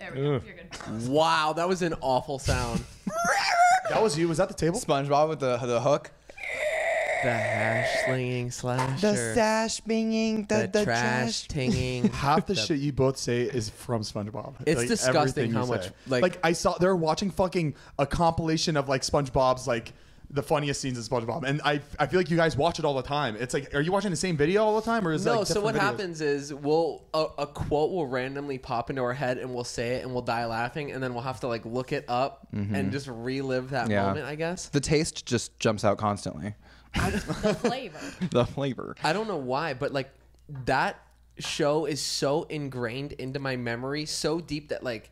There we go. You're good. Wow, that was an awful sound. That was you. Was that the table? SpongeBob with the the hook. the hash slinging slasher. The sash binging. the, trash tinging. Half the shit you both say is from SpongeBob. It's disgusting everything how you much, say. like- like I saw they're watching fucking a compilation of like SpongeBob's like the funniest scenes in SpongeBob, and I I feel like you guys watch it all the time. It's like, are you watching the same video all the time, or is it No, like so what videos? happens is we'll a, a quote will randomly pop into our head and we'll say it and we'll die laughing and then we'll have to like look it up mm-hmm. and just relive that Yeah. moment. I guess The taste just jumps out constantly. The flavor. The flavor. I don't know why, but like that show is so ingrained into my memory, so deep that like.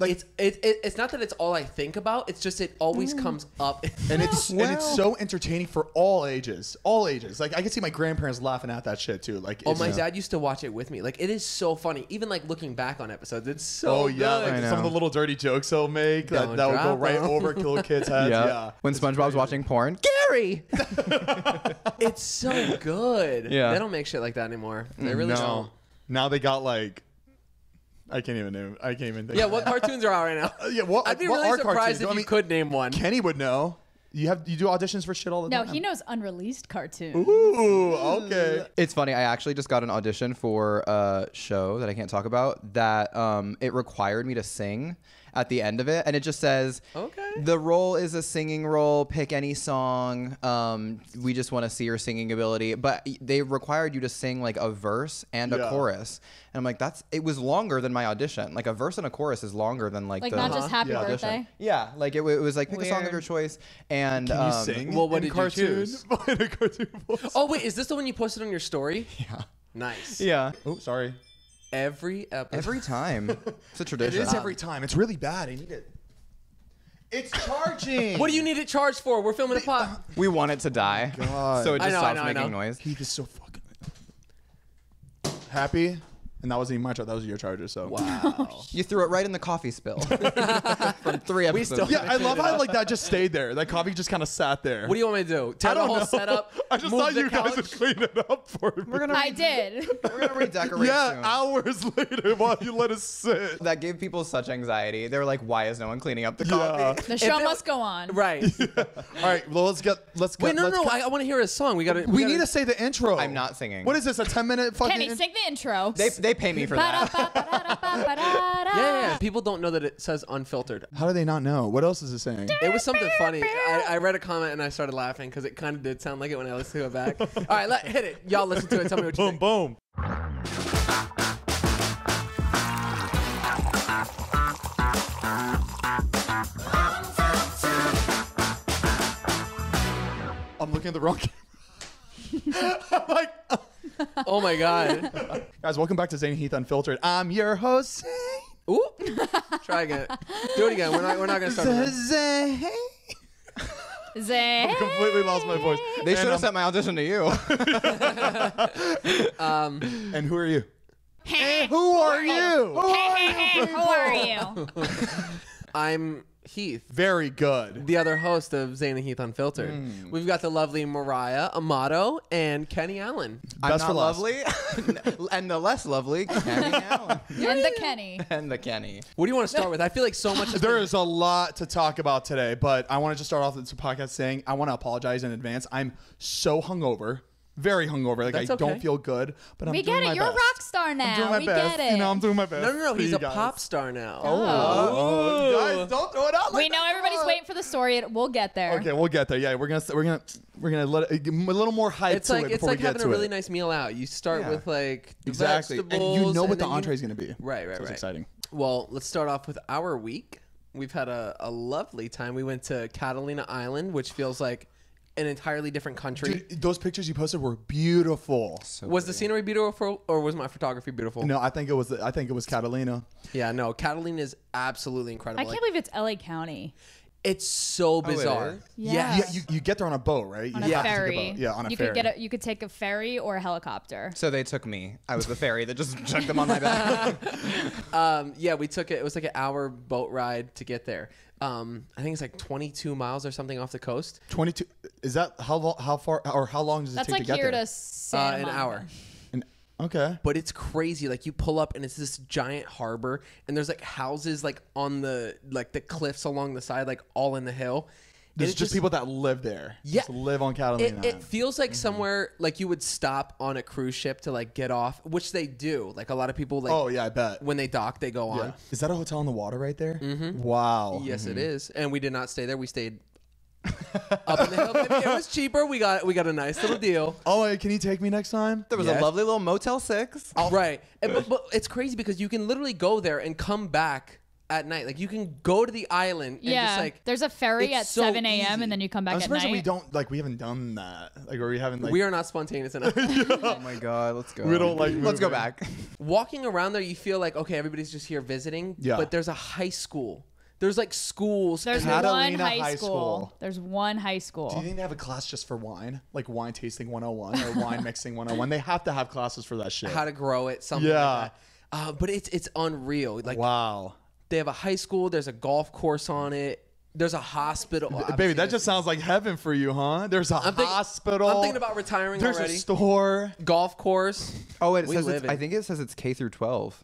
Like- it's it, it, it's not that it's all I think about. It's just it always mm. comes up. And it's and it's so entertaining for all ages, all ages. Like I can see my grandparents laughing at that shit too. Like, Oh, it's my just- dad used to watch it with me. Like it is so funny. Even like looking back on episodes, it's so. Oh yeah, good. like I some of the little dirty jokes he'll make that, Don't that would go drop right 'em. over little kids' heads. Yeah. When SpongeBob's watching porn, Gary. it's so good. Yeah. they don't make shit like that anymore. They really no. don't. Now they got like, I can't even name. I can't even think. Yeah, of what it. cartoons are out right now? Uh, yeah, what- I'd be what really are surprised cartoons? if I you mean- could name one. Kenny would know. You have you do auditions for shit all the No, time. No, he knows unreleased cartoons. Ooh, okay. It's funny. I actually just got an audition for a show that I can't talk about. That um, it required me to sing at the end of it, and it just says, Okay. The role is a singing role. Pick any song. Um, we just want to see your singing ability. But they required you to sing like a verse and a chorus, and I'm like, that's. It was longer than my audition. Like a verse and a chorus is longer than like Like the. not just happy Yeah, birthday. yeah, like it, it was like pick a song of your choice, and Can you um, sing? well, what in did you choose? in a cartoon voice. Oh wait, is this the one you posted on your story? yeah. Nice. Yeah, Oh, sorry. Every episode. every time. It's a tradition. is every time. It's really bad. I need it. It's charging. What do you need it charged for? We're filming a pot. We want it to die, oh God. so it I just know, I stops know, I making know. noise. Heath is so fucking happy, and that wasn't even my charger. That was your charger. So Wow. Oh, you threw it right in the coffee spill from three episodes. We still- Yeah, I love how like that just stayed there. That coffee just kind of sat there. what do you want me to do? Tear I the don't whole know. setup. I just thought the you guys would couch? clean it up for me. We're gonna I did. we're gonna redecorate yeah, soon. hours later while you let us sit. that gave people such anxiety. They were like, "Why is no one cleaning up the Yeah. coffee?" The show it- must go on. Right. All right, well let's get let's get. Wait, no, let's no, cut- I, I want to hear a song. We got to. we need to say the intro. I'm not singing. What is this? A ten minute fucking? Kenny, in- sing the intro. They they pay me for that. Yeah, yeah, yeah. People don't know that it says unfiltered. How do they not know? What else is it saying? It was something funny. I, I read a comment and I started laughing because it kind of did sound like it when I listened to it back. All right, let hit it. Y'all listen to it. Tell me what you boom think. boom. I'm looking at the wrong. camera. I'm like, Oh my god. guys, welcome back to Zane Heath Unfiltered. I'm your host. Ooh. Try again. Do it again. We're not. We're not gonna start. With Zane. Zay. Completely lost my voice. They should have sent my audition to you. um, and who are you? Hey, Who are you? Who are you? I'm Heath. Very good. the other host of Zane and Heath Unfiltered. Hmm. We've got the lovely Mariah Amato and Kenny Allen. I'm Best not for lovely, and the less lovely Kenny Allen And the Kenny. and the Kenny. What do you want to start with? I feel like so much. has There been- is a lot to talk about today, but I want to just start off this podcast saying I want to apologize in advance. I'm so hungover, very hungover. Like That's I okay. don't feel good, but I'm We doing get my it. You're a best. rock star now. I'm doing my we best. get it. You know, I'm doing my best. No, no, no. He's a guys. pop star now. Oh, oh. guys, don't throw it out. we know that. everybody's waiting for the story. It- We'll get there. Okay, we'll get there. Yeah, we're gonna we're gonna we're gonna let it, a little more hype It's to like it it's before like we get to It's like having to a really it. nice meal out. You start Yeah. with like the Exactly, and you know what the then entree is gonna be. Right, right, So it's right. exciting. Well, let's start off with our week. We've had a, a lovely time. We went to Catalina Island, which feels like an entirely different country. Dude, those pictures you posted were beautiful. was the scenery beautiful or was my photography beautiful? No, I think it was I think it was Catalina. Yeah, no. Catalina is absolutely incredible. I can't Like, believe it's LA County. it's so bizarre. is? Yeah. Yeah, you, you get there on a boat, right? on You a have to take ferry. boat. Yeah, on a you ferry. could get a, you could take a ferry or a helicopter. So they took me. I was the ferry that just chucked them on my back. Um, yeah, we took it. It was like an hour boat ride to get there. Um, I think it's like 22 miles or something off the coast. 22 is that how lo- how far or how long does it That's take like to get here there? to Santa Uh, an Monica. hour. An- Okay. but it's crazy. Like you pull up and it's this giant harbor, and there's like houses like on the like the cliffs along the side, like all in the hill. And There's it just, people that live there. Yeah. Just live on Catalina. It, it feels like somewhere like you would stop on a cruise ship to like get off, which they do. Like a lot of people like oh yeah, I bet. when they dock, they go on. Yeah. Is that a hotel on the water right there? Mm-hmm. Wow. Yes, it is. And we did not stay there. We stayed up in the hill. Baby. It was cheaper. We got we got a nice little deal. Oh, wait, can you take me next time? There was Yes. a lovely little Motel Six. Right. And, but, but it's crazy because you can literally go there and come back at night. Like you can go to the island and yeah. just like There's a ferry at so 7 a.m. and then you come back I'm at night. we don't like we haven't done that. Like, or we haven't like we are not spontaneous enough. Oh my god, let's go. We don't like Let's go back. Walking around there, you feel like okay, everybody's just here visiting. Yeah. But there's a high school. There's like schools. There's and- one high, High school. School. There's one high school. Do you think they have a class just for wine, like wine tasting 101 or wine mixing 101? They have to have classes for that shit. how to grow it, something Yeah. like that. Uh, but it's it's unreal. Like wow, they have a high school. There's a golf course on it. There's a hospital. baby, that just sounds like heaven for you, huh? There's a I'm think- hospital. I'm thinking about retiring There's already. a store. golf course. Oh, it We says live it's, I think it says it's K through 12.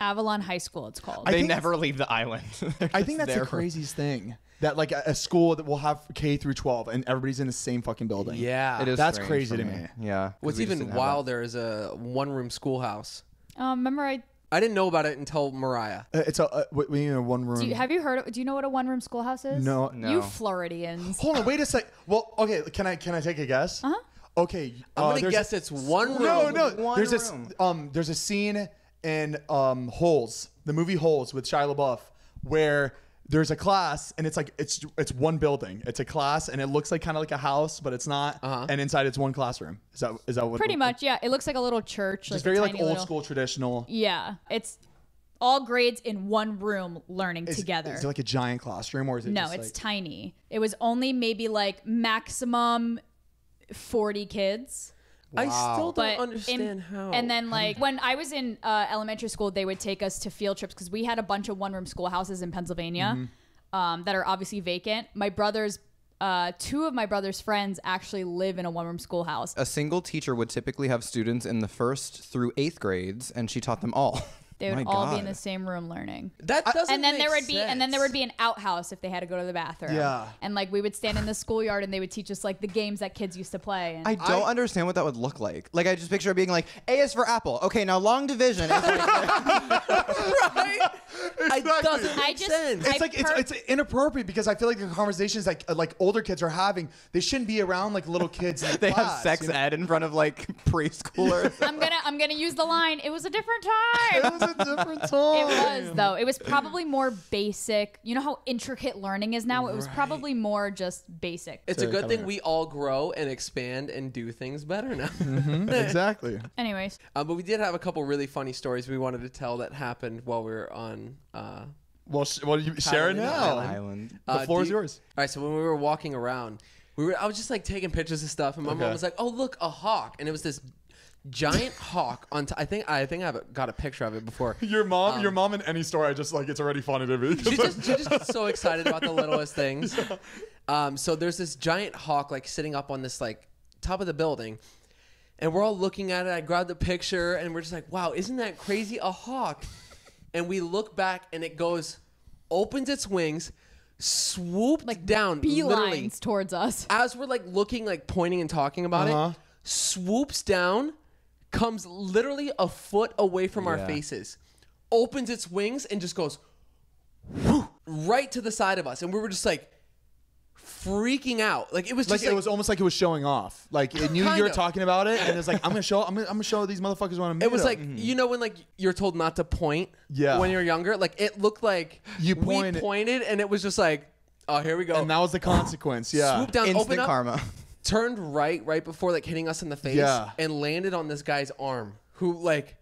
Avalon High School, it's called. I They think- never leave the island. They're I just think that's there the craziest thing. That like a, a school that will have K through 12 and everybody's in the same fucking building. Yeah, It is That's strange crazy for to me. Yeah. 'cause What's we just even didn't have that. wilder is a one-room schoolhouse. um, remember, I I didn't know about it until Mariah. Uh, it's a uh, we we in a one room. do you, have you heard? Of, do you know what a one-room schoolhouse is? No. No. You Floridians. Hold on, wait a sec. Well, okay, can I can I take a guess? Uh-huh. Okay, I'm uh, gonna there's guess a- it's one room. No, no. One there's this room. um there's a scene in um Holes, the movie Holes with Shia LaBeouf, where there's a class and it's like it's it's one building. It's a class and it looks like kind of like a house, but it's not. Uh-huh. And inside it's one classroom. Is that is that what? Pretty much, yeah. It looks like a little church. Just like very like old little- school traditional. Yeah, it's all grades in one room learning Is, together. Is it like a giant classroom or is it? no, just it's like, tiny. It was only maybe like maximum forty kids. I still don't but understand in- how. And then like when I was in uh, elementary school, they would take us to field trips because we had a bunch of one-room schoolhouses in Pennsylvania Mm-hmm. um, that are obviously vacant. My brothers, uh, two of my brother's friends actually live in a one-room schoolhouse. A single teacher would typically have students in the first through eighth grades, and she taught them all. They would My all be in the same room learning. that doesn't. and then there make would be and then there would be an outhouse if they had to go to the bathroom. Yeah. And like we would stand in the schoolyard and they would teach us like the games that kids used to play. And I don't understand what that would look like. Like I just picture it being like A is for apple. Okay, now long division. Is like, right. It doesn't I make just- sense. It's I like per- it's, it's inappropriate because I feel like the conversations like uh, like older kids are having, they shouldn't be around like little kids. In they have class, sex you know? ed in front of like preschoolers. I'm gonna I'm gonna use the line. It was a different time. It was a different time. It was though. It was probably more basic. You know how intricate learning is now. It was probably more just basic. it's a good thing here. we all grow and expand and do things better now. exactly. Anyways, uh, but we did have a couple really funny stories we wanted to tell that happened while we were on. Uh, Well, sh- what do you share it Catalina now? Island. Island. The Uh, floor do is you- yours. All right, so when we were walking around, we were I was just like taking pictures of stuff, and my mom Okay. was like, "Oh, look, a hawk!" And it was this giant hawk on. T- I think I think I've got a picture of it before. Your mom, your mom in any store, I just like it's already funny to me. She just she just gets so excited about the littlest things. Um, so there's this giant hawk like sitting up on this like top of the building, and we're all looking at it. I grabbed the picture, and we're just like, "Wow, isn't that crazy? A hawk!" And we look back, and it goes, opens its wings, swooped like down, beelines towards us. as we're like looking, like pointing and talking about Uh-huh. it, swoops down, comes literally a foot away from our Yeah. faces, opens its wings, and just goes whew, right to the side of us, and we were just like freaking out. Like it was like just it like, was almost like it was showing off. Like it knew Kind you were of. talking about it, and it's like I'm gonna show, I'm gonna, I'm gonna show these motherfuckers what I'm. It was made like of. you know when like you're told not to point Yeah. when you're younger. Like it looked like You we pointed- pointed, and it was just like, oh, here we go. and that was the consequence. Yeah. Swoop down, Instant open up, karma. Turned right right before like hitting us in the face Yeah. and landed on this guy's arm who like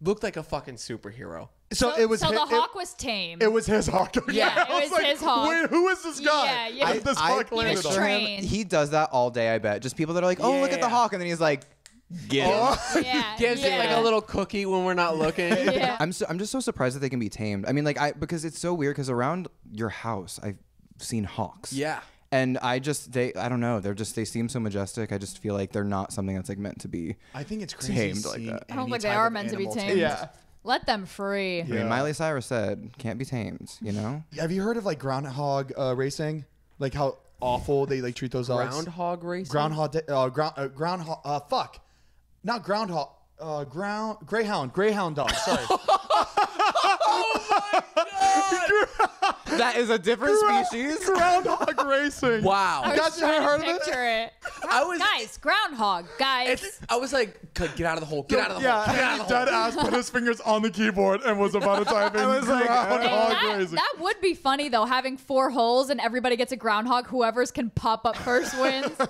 looked like a fucking superhero. So, it was. so hi- the it- hawk was tame. It was his hawk. Yeah, I it was like, his hawk. Wait, who is this guy? Yeah, yeah. That this I hawk was landed on. trained. He does that all day, I bet. Just people that are like, oh, look at the hawk. And then he's like, get him. Oh. yeah, Gives yeah. it like a little cookie when we're not looking. Yeah. I'm so, I'm just so surprised that they can be tamed. I mean, like I because it's so weird because around your house I've seen hawks. Yeah. And I just they I don't know they're just they seem so majestic. I just feel like they're not something that's like meant to be. I think it's crazy Tamed like that. I don't any think they type are of meant to be animal tamed. Yeah. Let them free. I Yeah. mean, Miley Cyrus said can't be tamed. You know. Have you heard of like groundhog uh, racing? Like how awful they like treat those dogs. Groundhog racing. Groundhog. Uh, ground. Uh, groundhog. Uh, fuck. Not groundhog. Uh, ground. Greyhound. Greyhound dog. Sorry. Oh that is a different species. groundhog racing. Wow. I You was guys never heard of it? picture it. I was. Guys, groundhog, guys. It's, I was like, get out of the hole. Get out of the hole. Yeah, Get out of the hole. dead ass put his fingers on the keyboard and was about to type in was like, groundhog Hey, that, racing. that would be funny though, having four holes and everybody gets a groundhog. Whoever's can pop up first wins.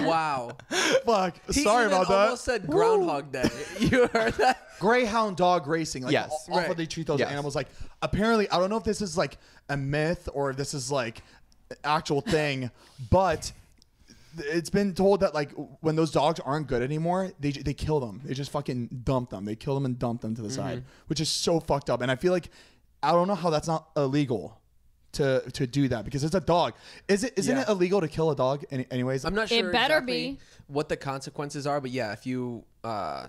Wow. Fuck. He Sorry even about that. Almost said Groundhog Day. You heard that? Greyhound dog racing. Like Yes. how awful Right. they treat those Yes. animals. Like apparently, I don't know if this is like a myth or if this is like an actual thing, but it's been told that like when those dogs aren't good anymore, they they kill them. They just fucking dump them. They kill them and dump them to the side, which is so fucked up. And I feel like I don't know how that's not illegal. To, to do that because it's a dog. Is it isn't Yeah. it illegal to kill a dog any, anyways? I'm not sure. It better exactly be. what the consequences are, but yeah, if you uh,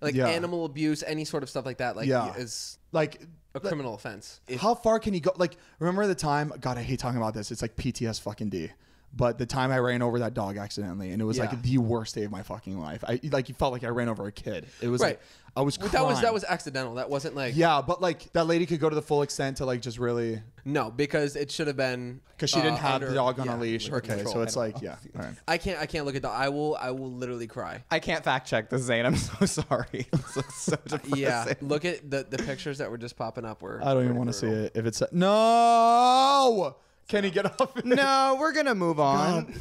like Yeah. animal abuse, any sort of stuff like that, like Yeah. is like a criminal offense. If- How far can you go? Like, remember the time? God, I hate talking about this. It's like PTS fucking D. But the time I ran over that dog accidentally, and it was Yeah. like the worst day of my fucking life. I like you felt like I ran over a kid. It was Right. like I was But crying. that was that was accidental. That wasn't like yeah, but like that lady could go to the full extent to like just really no, because it should have been because she uh, didn't have under- the dog on yeah, a leash. under Okay, control. so it's like yeah. All right. I can't I can't look at the I will I will literally cry. I can't fact check this, Zane. I'm so sorry. This looks so depressing. Yeah, look at the the pictures that were just popping up. Were I don't even want to see it. If it's no, can he get off? it? No, we're gonna move on.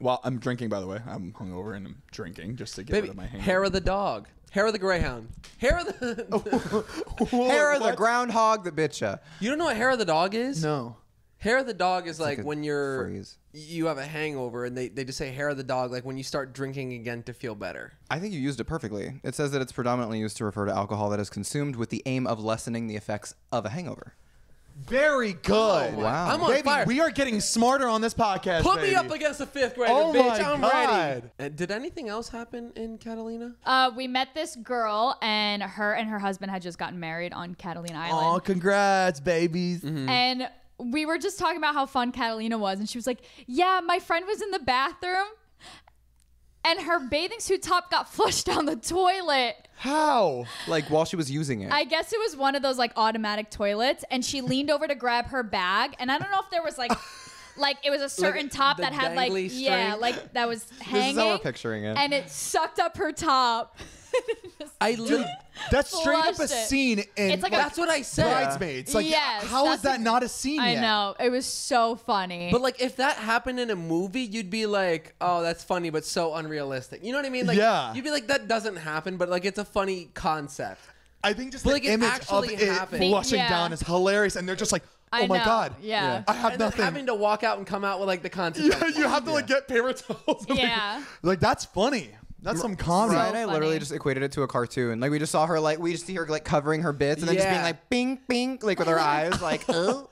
Well, I'm drinking by the way. I'm hungover and I'm drinking just to get Baby, rid of my hangover. hair of the dog, hair of the greyhound, hair of the. Hair of the What? groundhog that bit ya. you don't know what hair of the dog is? No. Hair of the dog is like, like when you're phrase. you have a hangover and they, they just say hair of the dog like when you start drinking again to feel better. I think you used it perfectly. It says that it's predominantly used to refer to alcohol that is consumed with the aim of lessening the effects of a hangover. Very good. Wow. I'm on Baby, fire. we are getting smarter on this podcast. Put me up against a fifth grader, Oh bitch. my I'm God. ready. Uh, did anything else happen in Catalina? Uh, we met this girl, and her and her husband had just gotten married on Catalina Island. Oh, congrats, babies. And we were just talking about how fun Catalina was, and she was like, "Yeah, my friend was in the bathroom, and her bathing suit top got flushed down the toilet. How? Like while she was using it. I guess it was one of those like automatic toilets, and she leaned over to grab her bag, and I don't know if there was like." Like it was a certain top that had like dangly yeah, like that was hanging. this is how we're picturing it. and it sucked up her top. I li- That's straight up a it. scene in It's like a- like, that's what I said. Bridesmaids. Like, Yes, how is that's that ex- not a scene I yet? know it was so funny. But like if that happened in a movie, you'd be like, "Oh, that's funny, but so unrealistic." You know what I mean? Like, Yeah. You'd be like, "That doesn't happen," but like it's a funny concept. I think just But, the like, it image of actually it happened. flushing Yeah. down is hilarious, and they're just like, "Oh I my know, god, yeah. I have and then nothing." having to walk out and come out with like the yeah, consequences. you have to like get paper towels. and, like- Yeah. like that's funny. That's some comedy. Ryan and I literally funny. just equated it to a cartoon. Like we just saw her like we just see her like covering her bits and then just being like bing bing like with her eyes like oh.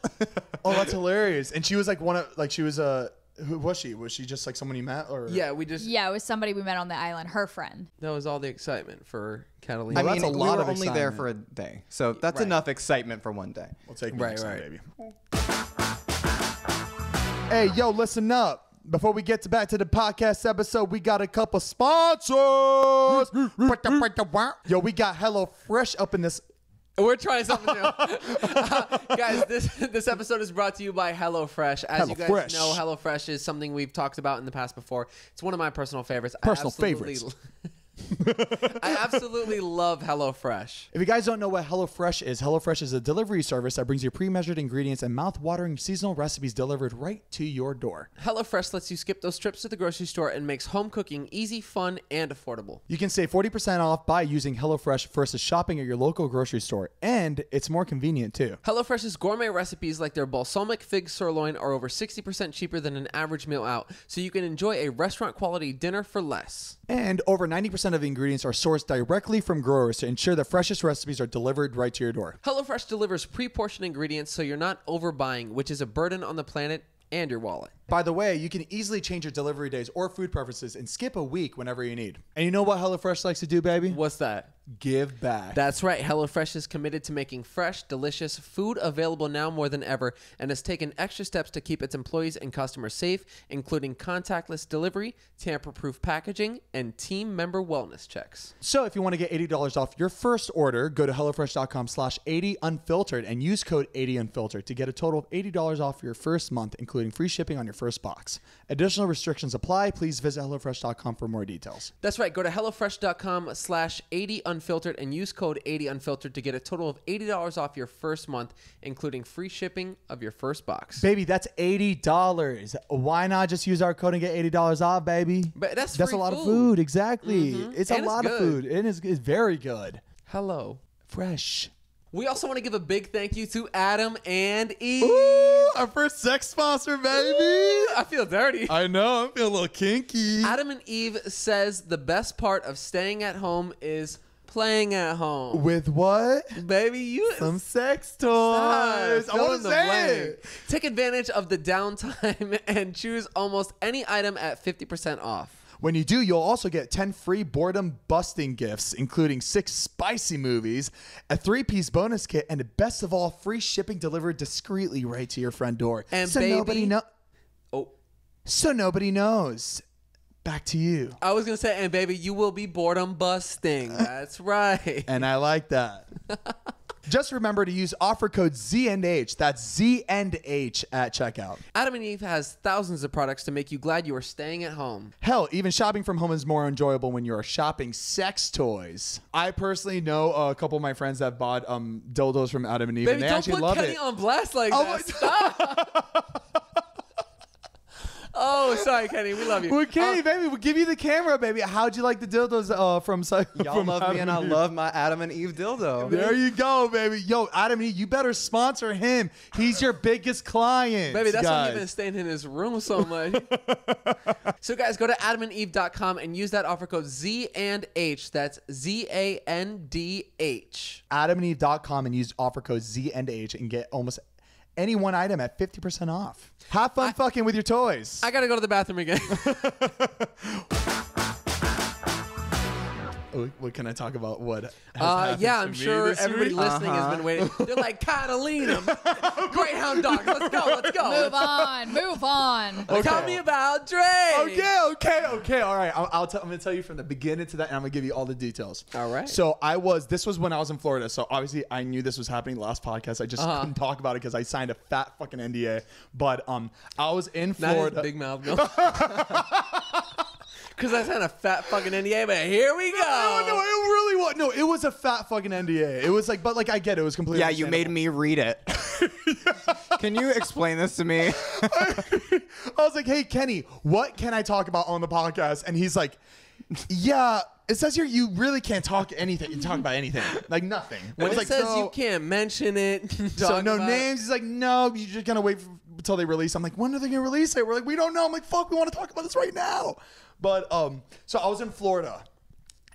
Oh, that's hilarious. And she was like one of like she was a who was she? Was she just like someone you met or yeah, we just yeah, it was somebody we met on the island, her friend. that was all the excitement for Catalina. I Well, mean, that's a we lot were of only there for a day, so that's Right. enough excitement for one day. We'll take me Right, next time, baby. Hey, yo, listen up. Before we get to back to the podcast episode, we got a couple sponsors. Mm, mm, mm, yo, we got Hello Fresh up in this. We're trying something new, uh, guys. This this episode is brought to you by HelloFresh. As you guys HelloFresh. know, HelloFresh is something we've talked about in the past before. It's one of my personal favorites. I Personal favorites. I absolutely love HelloFresh. If you guys don't know what HelloFresh is, HelloFresh is a delivery service that brings you pre-measured ingredients and mouth-watering seasonal recipes delivered right to your door. HelloFresh lets you skip those trips to the grocery store and makes home cooking easy, fun, and affordable. You can save 40% off by using HelloFresh versus shopping at your local grocery store, and it's more convenient too. HelloFresh's gourmet recipes like their balsamic fig sirloin are over 60% cheaper than an average meal out, so you can enjoy a restaurant quality dinner for less. And over 90% of the ingredients are sourced directly from growers to ensure the freshest recipes are delivered right to your door. HelloFresh delivers pre portioned ingredients so you're not overbuying, which is a burden on the planet and your wallet. By the way, you can easily change your delivery days or food preferences and skip a week whenever you need. And you know what HelloFresh likes to do, baby? What's that? Give back. That's right. HelloFresh is committed to making fresh, delicious food available now more than ever and has taken extra steps to keep its employees and customers safe, including contactless delivery, tamper proof packaging, and team member wellness checks. So if you want to get $80 off your first order, go to HelloFresh.com slash 80 unfiltered and use code 80 unfiltered to get a total of $80 off your first month, including free shipping on your first box. Additional restrictions apply. Please visit HelloFresh.com for more details. That's right. Go to HelloFresh.com slash 80 unfiltered and use code 80 unfiltered to get a total of $80 off your first month, including free shipping of your first box. Baby, that's $80. Why not just use our code and get $80 off, baby? But that's That's a lot of food. food, exactly. Mm-hmm. It's a it's lot of good. food. It is it's very good. Hello. Fresh. We also want to give a big thank you to Adam and Eve. Ooh, our first sex sponsor, baby. I feel dirty. I know. I feel a little kinky. Adam and Eve says the best part of staying at home is playing at home. With what? Baby, you Some sex toys. I want to say it. Take advantage of the downtime and choose almost any item at 50% off. When you do, you'll also get 10 free boredom busting gifts, including six spicy movies, a three piece bonus kit, and a best of all, free shipping delivered discreetly right to your front door. And so nobody baby- know. Oh, So nobody knows. Back to you. I was going to say, and baby, you will be boredom busting. That's right. And I like that. Just remember to use offer code Z and H. That's Z and H at checkout. Adam and Eve has thousands of products to make you glad you are staying at home. Hell, even shopping from home is more enjoyable when you are shopping sex toys. I personally know a couple of my friends that bought um, dildos from Adam and Eve, Baby, and they don't actually put love Kenny it. on blast like Oh that. my- Stop. Oh, sorry, Kenny. We love you. Well, Kenny, Uh, baby, we'll give you the camera, baby. How'd you like the dildos uh, from? Cy- Y'all from love me, Adam and I Eve? love my Adam and Eve dildo. There you go, baby. Yo, Adam and Eve, you better sponsor him. He's your biggest client. Baby, that's why guys. he's been staying in his room so much. so, guys, go to adamandeve.com and use that offer code Z and H. That's Z A N D H. adamandeve.com and use offer code Z and H and get almost any one item at 50% off. Have fun fucking with your toys. I gotta go to the bathroom again. What can I talk about? What? has Uh, yeah, to I'm me sure this everybody week? listening has been waiting. They're like, Catalina, Greyhound dog. Let's go, let's go. Move on, move on. Tell me about Dre. Okay, okay, okay. All right. I'll, I'll tell, I'm going to tell you from the beginning to that, and I'm going to give you all the details. All right. So I was, this was when I was in Florida. So obviously I knew this was happening last podcast. I just Uh-huh. couldn't talk about it because I signed a fat fucking NDA. But um, I was in Florida. big mouth. No. Because I signed a fat fucking NDA, but here we go. No, no, it really was. No, it was a fat fucking NDA. It was like, but like I get it. It was completely. Yeah, you made me read it. Can you explain this to me? I was like, hey, Kenny, what can I talk about on the podcast? And he's like, yeah, it says here you really can't talk anything. You talk about anything, like nothing. When it like, says so, you can't mention it, so no about- names. He's like, no, you're just gonna wait for, until they release. I'm like, when are they gonna release it? We're like, we don't know. I'm like, fuck, we want to talk about this right now. But um, so I was in Florida.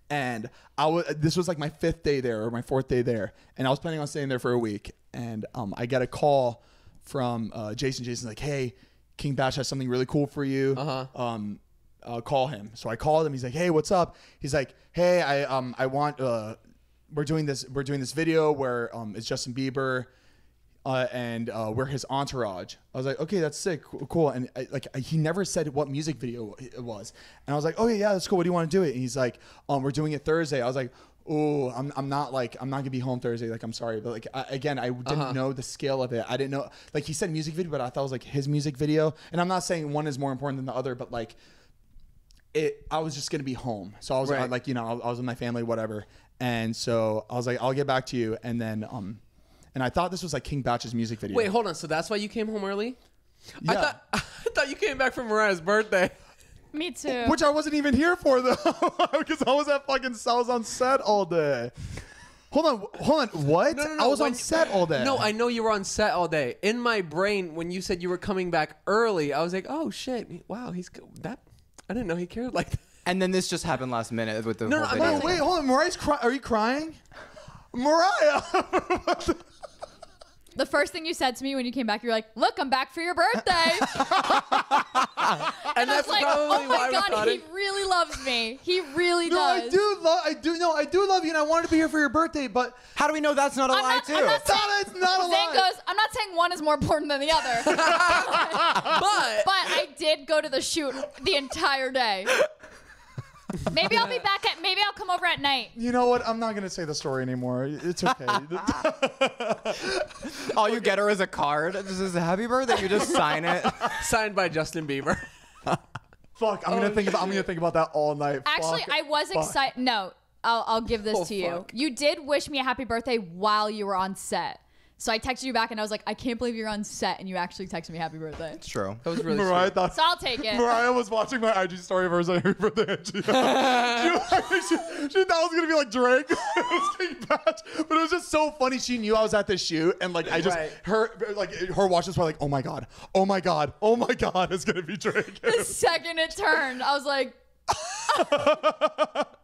And I was this was like my fifth day there or my fourth day there, and I was planning on staying there for a week. And um, I got a call from uh, Jason. Jason's like, "Hey, King Bach has something really cool for you. Uh-huh. Um, uh, call him." So I called him. He's like, "Hey, what's up?" He's like, "Hey, I um I want uh we're doing this we're doing this video where um it's Justin Bieber." Uh, and uh, we're his entourage. I was like, okay, that's sick, cool. And I, like, I, he never said what music video it was. And I was like, oh yeah, yeah, that's cool. What do you want to do it? And he's like, um, we're doing it Thursday. I was like, oh, I'm, I'm not like, I'm not gonna be home Thursday. Like, I'm sorry, but like, I, again, I didn't know the scale of it. I didn't know, like, he said music video, but I thought it was like his music video. And I'm not saying one is more important than the other, but like, it, I was just gonna be home. So I was Right. like, you know, I was with my family, whatever. And so I was like, I'll get back to you. And then, um, and I thought this was like King Bach's music video. Wait, hold on. So that's why you came home early? I thought I thought you came back from Mariah's birthday. Me too. Which I wasn't even here for though, because I was at fucking I was on set all day. Hold on, hold on. What? No, no, no. I was when on you- set all day. No, I know you were on set all day. In my brain, when you said you were coming back early, I was like, "Oh shit! Wow, he's go- that." I didn't know he cared like that. And then this just happened last minute with the No, no, whole I'm video. not Oh wait, hold on. Mariah's crying. Are you crying? Mariah. The first thing you said to me when you came back, you're like, "Look, I'm back for your birthday." and I that's was like, probably "Oh why my we god, thought he it. really loves me. He really No, I do love. I do. No, I do love you, and I wanted to be here for your birthday. But How do we know that's not a I'm lie not- too? I'm not it's not. It's not a Zane lie. goes, "I'm not saying one is more important than the other, but But I did go to the shoot the entire day. Maybe I'll be back at. Maybe I'll come over at night. You know what? I'm not gonna say the story anymore. It's okay. All you get her is a card. This is a happy birthday. You just sign it. signed by Justin Bieber. Fuck. I'm gonna oh, think about. I'm gonna think about that all night. Actually, Fuck. I was excited. No, I'll, I'll give this Oh, to you. fuck. You did wish me a happy birthday while you were on set. So I texted you back and I was like, I can't believe you're on set and you actually texted me happy birthday. It's true. That was really Mariah sweet. thought. So I'll take it. Mariah was watching my IG story of her saying happy birthday. and She, she, she, she thought it was gonna be like Drake. it was King Bach, but it was just so funny. She knew I was at the shoot, and like I just Right. her like her watch was probably like, oh my god, oh my god, oh my god, it's gonna be Drake. The second it turned, I was like,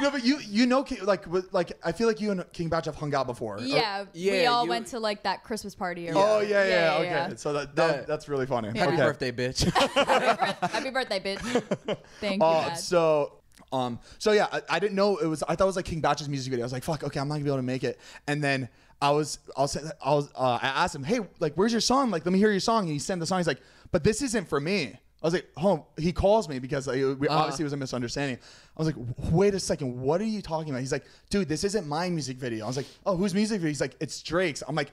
no, but you you know like like I feel like you and King Bach have hung out before. yeah, we yeah, all you- went to like that Christmas party or Oh yeah, yeah, Yeah, okay. yeah, yeah. So that, that The- that's really funny. Happy okay. birthday, bitch. Happy birthday, bitch. Thank you, Uh, Dad. so um so yeah I, I didn't know it was I thought it was like King Bach's music video. I was like fuck okay I'm not gonna be able to make it. And then I was I was I was uh, I asked him hey like where's your song like let me hear your song and he sent the song he's like but this isn't for me. I was like, "Home." He calls me because like, we, uh-huh. obviously it was a misunderstanding. I was like, "Wait a second, what are you talking about?" He's like, "Dude, this isn't my music video." I was like, "Oh, whose music video?" He's like, "It's Drake's." I'm like,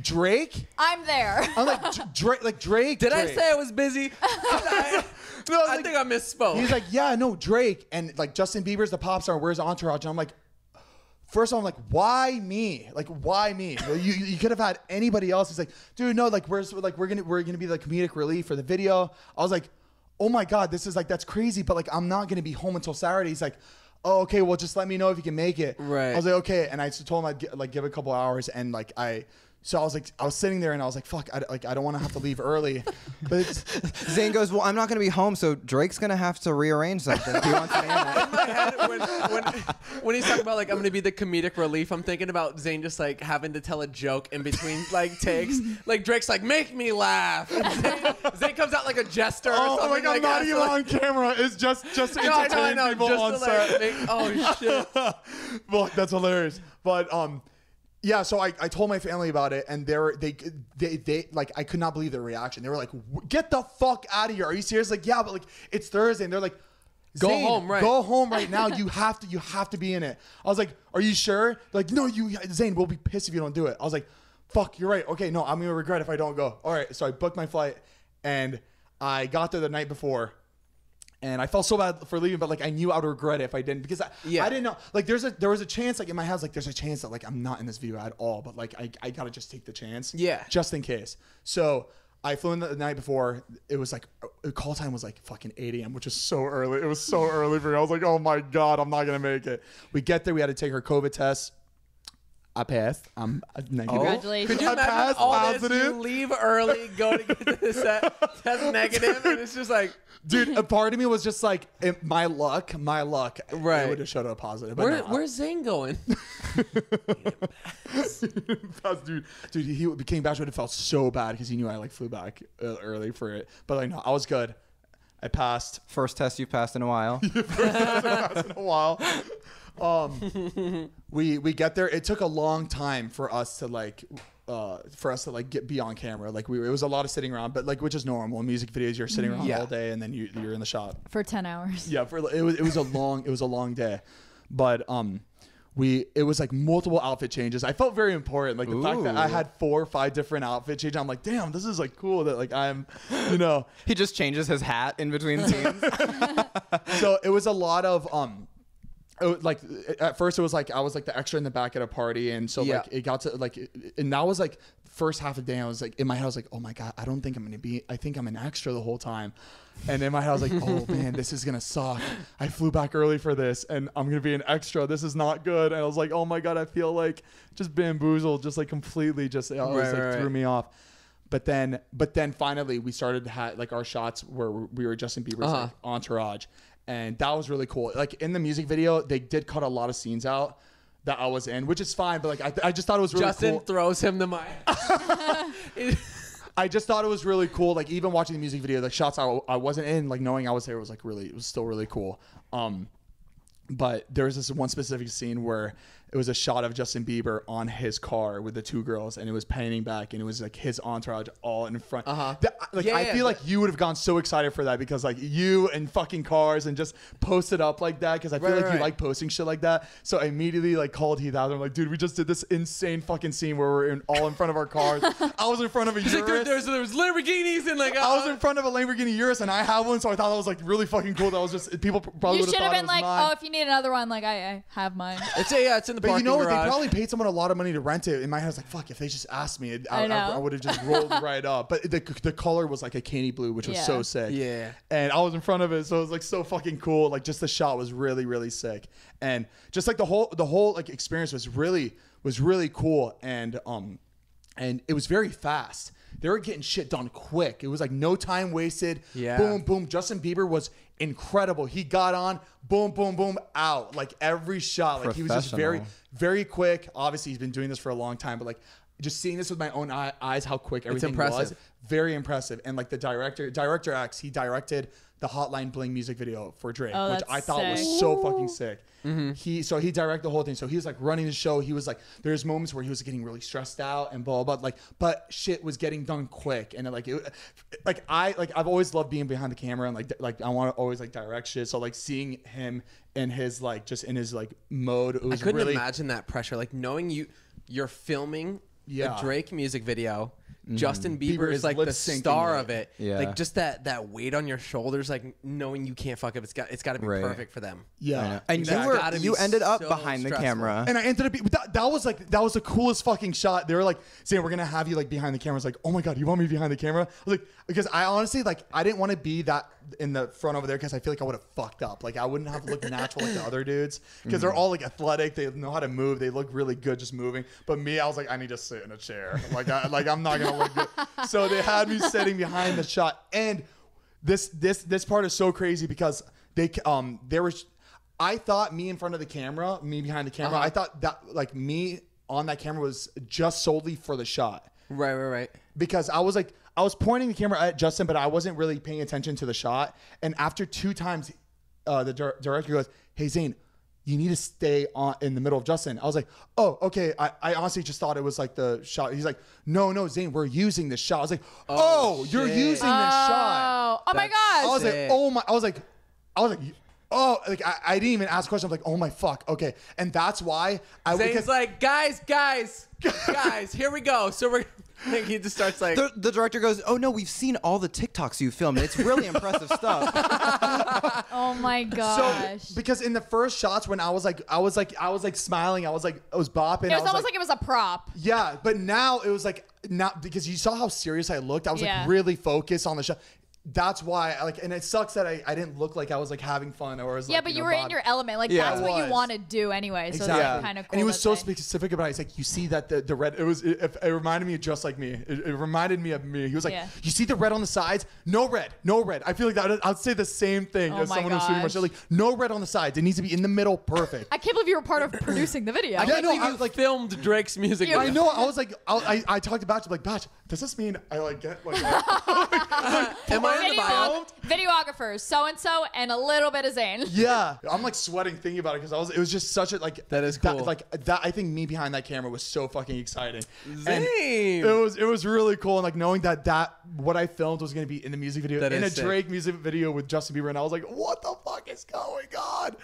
"Drake?" I'm there. I'm like, "Drake, like Drake." Did I say I was busy? I, No, I was I like- think I misspoke. He's like, yeah, no, Drake. And like Justin Bieber's the pop star. Where's Entourage? And I'm like, first of all, I'm like, why me? Like, why me? Well, you you could have had anybody else. He's like, dude, no, like where's like we're gonna we're gonna be the comedic relief for the video. I was like, oh my god, this is like that's crazy. But like I'm not gonna be home until Saturday. He's like. Oh, okay. Well, just let me know if you can make it. Right. I was like, okay, and I told him I'd gi- like give a couple hours, and like I, so I was like, I was sitting there, and I was like, fuck, I, like I don't want to have to leave early, but it's, Zane goes, well, I'm not going to be home, so Drake's going to have to rearrange something. if he wants to name in my head when, when, when he's talking about like I'm gonna be the comedic relief, I'm thinking about Zane just like having to tell a joke in between like takes. Like Drake's like, make me laugh. And Zane, Zane comes out like a jester or oh something. my god, like, not has even to, like- on camera. It's just just to No, I know, I people Just on to, set. like, make, oh shit. well, that's hilarious. But um, yeah. So I, I told my family about it, and they were they they they like I could not believe their reaction. They were like, "Get the fuck out of here! Are you serious?" Like, yeah, but like it's Thursday, and they're like. Go "Zane, home, right." Go home right now. You have to. You have to be in it. I was like, "Are you sure?" They're like, no, you, Zane, we'll be pissed if you don't do it. I was like, "Fuck, you're right. Okay, no, I'm gonna regret if I don't go." All right, so I booked my flight, and I got there the night before, and I felt so bad for leaving, but like I knew I would regret it if I didn't because I, Yeah. I didn't know. Like there's a there was a chance like in my was like there's a chance that like I'm not in this video at all, but like I, I gotta just take the chance. Yeah. Just in case. So I flew in the, the night before. It was like uh, call time was like fucking 8 a.m., which is so early. It was so early for me. I was like, oh my god, I'm not gonna make it. We get there. We had to take her COVID test. I passed. I'm uh, negative. Congratulations. Could you I imagine passed all this? positive. You leave early, go to get to the set, test negative, and it's just like, Dude, a part of me was just like, it- my luck, my luck. Right. It would have showed up positive. But where, no, where's Zane going? That's- dude, dude, he became bachelor would have felt so bad because he knew I like flew back uh, early for it. But like, no, I was good. I passed First test you've passed in a while. in a while. Um, we we get there. It took a long time for us to like, uh, for us to like get be on camera. Like we, were, it was a lot of sitting around, but like which is normal in music videos. You're sitting around Yeah. all day and then you you're in the shot. For 10 hours. Yeah, for it was it was a long it was a long day, but um, we it was like multiple outfit changes. I felt very important, like the fact that I Ooh. had four or five different outfit changes. I'm like, damn, this is like cool that like I'm, you know. he just changes his hat in between scenes. so it was a lot of um. It like at first it was like I was like the extra in the back at a party and so Yeah. like it got to like and that was like first half of the day I was like in my head I was like oh my god I don't think I'm gonna be I think I'm an extra the whole time. And in my head I was like oh man this is gonna suck. I flew back early for this and I'm gonna be an extra. This is not good. And I was like oh my god I feel like just bamboozled just like completely just it always Right, like right, threw me off. But then but then finally we started to have like our shots where we were Justin Bieber's Uh-huh. like, entourage and that was really cool like in the music video they did cut a lot of scenes out that I was in, which is fine. But like I, th- I just thought it was really Justin cool. throws him the mic. I just thought it was really cool. Like even watching the music video, the shots I, I wasn't in, like knowing I was there was like really, it was still really cool. Um, but there was this one specific scene where it was a shot of Justin Bieber on his car with the two girls, and it was panning back, and it was like his entourage all in front. Uh-huh. That- like Yeah, I yeah, feel but- like you would have gone so excited for that because like you and fucking cars and just posted up like that because I feel Right, like right, you like posting shit like that. So I immediately like called Heath out. I'm like, dude, we just did this insane fucking scene where we're in, all in front of our cars. I was in front of a He's like, there, Urus. there's, there's Lamborghinis and like. I was uh, in front of a Lamborghini Urus and I have one, so I thought that was like really fucking cool. That was just people probably You should have have been like, mine. oh, if you need another one, like I, I have mine. It's a, yeah, it's in the but you parking know what? They probably paid someone a lot of money to rent it. In my head, I was like, fuck, if they just asked me, I, I I, know. would have just rolled right up. But the, the color was like a candy blue, which was Yeah. so sick. Yeah. And I was in front of it, so it was like so fucking cool. Like just the shot was really, really sick. And just like the whole the whole like experience was really was really cool. And um and it was very fast. They were getting shit done quick. It was like no time wasted. Yeah. Boom, boom. Justin Bieber was incredible. He got on, boom, boom, boom, out. Like every shot. Like he was just very, very quick. Obviously, he's been doing this for a long time, but like just seeing this with my own eye, eyes, how quick everything was, very impressive. And like the director, director X, he directed the Hotline Bling music video for Drake, Oh, which I thought sick. was so fucking sick. Mm-hmm. He so he directed the whole thing. So he was like running the show. He was like, there's moments where he was getting really stressed out and blah blah. blah like, but shit was getting done quick and like it, like I like I've always loved being behind the camera and like like I want to always like direct shit. So like seeing him in his like just in his like mode, it I couldn't really imagine that pressure. Like knowing you, you're filming Yeah. a Drake music video. Justin mm. Bieber, Bieber is is like the lip-syncing star it. of it. Yeah. Like just that that weight on your shoulders, like knowing you can't fuck up. It's got it's got to be Right. perfect for them. yeah. And Exactly. you were Gotta be you ended up so behind the stressful. camera. And I ended up but that, that was like that was the coolest fucking shot. They were like saying we're gonna have you like behind the camera. It's like, oh my god, you want me behind the camera? I was like, because I honestly like I didn't want to be that in the front over there because I feel like I would have fucked up. Like I wouldn't have looked natural like the other dudes because they're all like athletic. They know how to move. They look really good just moving. But me, I was like, I need to sit in a chair. Like I like I'm not gonna look good. So they had me sitting behind the shot and this this this part is so crazy because they um there was I thought me in front of the camera, me behind the camera, Uh-huh. I thought that like me on that camera was just solely for the shot Right, right, right. because I was like I was pointing the camera at Justin, but I wasn't really paying attention to the shot. And after two times, uh, the dir- director goes, "Hey Zane, you need to stay on in the middle of Justin." I was like, "Oh, okay." I, I honestly just thought it was like the shot. He's like, "No, no, Zane, we're using this shot." I was like, "Oh, you're shit. using this shot." Oh, oh my That's I gosh. was like, Sick. oh my, I was like, I was like, oh, like I, I didn't even ask a question. I'm like, oh my fuck, okay, and that's why I Zane's because like, guys, guys, guys, here we go. So we're like, he just starts like, the, the director goes, "Oh no, we've seen all the TikToks you filmed. It's really impressive stuff." oh my gosh! so because in the first shots when I was like, I was like, I was like smiling, I was like, I was bopping. it I was almost like, it was a prop. yeah, but now it was like not because you saw how serious I looked. I was Yeah. like really focused on the shot. That's why, I, like, and it sucks that I, I didn't look like I was like having fun or was like, Yeah, like, but you know, were in bob- your element. Like Yeah, that's I what you was. want to do anyway. So Exactly. that's kind of cool. And he was that so they- specific about it. He's like, you see that the, the red, it was, it, it reminded me of just like me. It, it reminded me of me. He was like, Yeah. you see the red on the sides? No red, no red. I feel like that, I'd say the same thing Oh as my someone who's shooting my gosh. shit. Like, no red on the sides. It needs to be in the middle, perfect. I can't believe you were part of producing the video. I Yeah, can't no, believe I you was like- filmed Drake's music. You- I know. I was like, I, I, I talked to Bach, like, Bach, does this mean I like get like, Am I in the bio? Videographers, so and so, and a little bit of Zane. yeah. I'm like sweating thinking about it because I was, it was just such a like That is cool. like that. I think me behind that camera was so fucking exciting. And Zane. It was it was really cool and like knowing that that what I filmed was gonna be in the music video That in a sick. Drake music video with Justin Bieber and I was like, what the fuck is going on?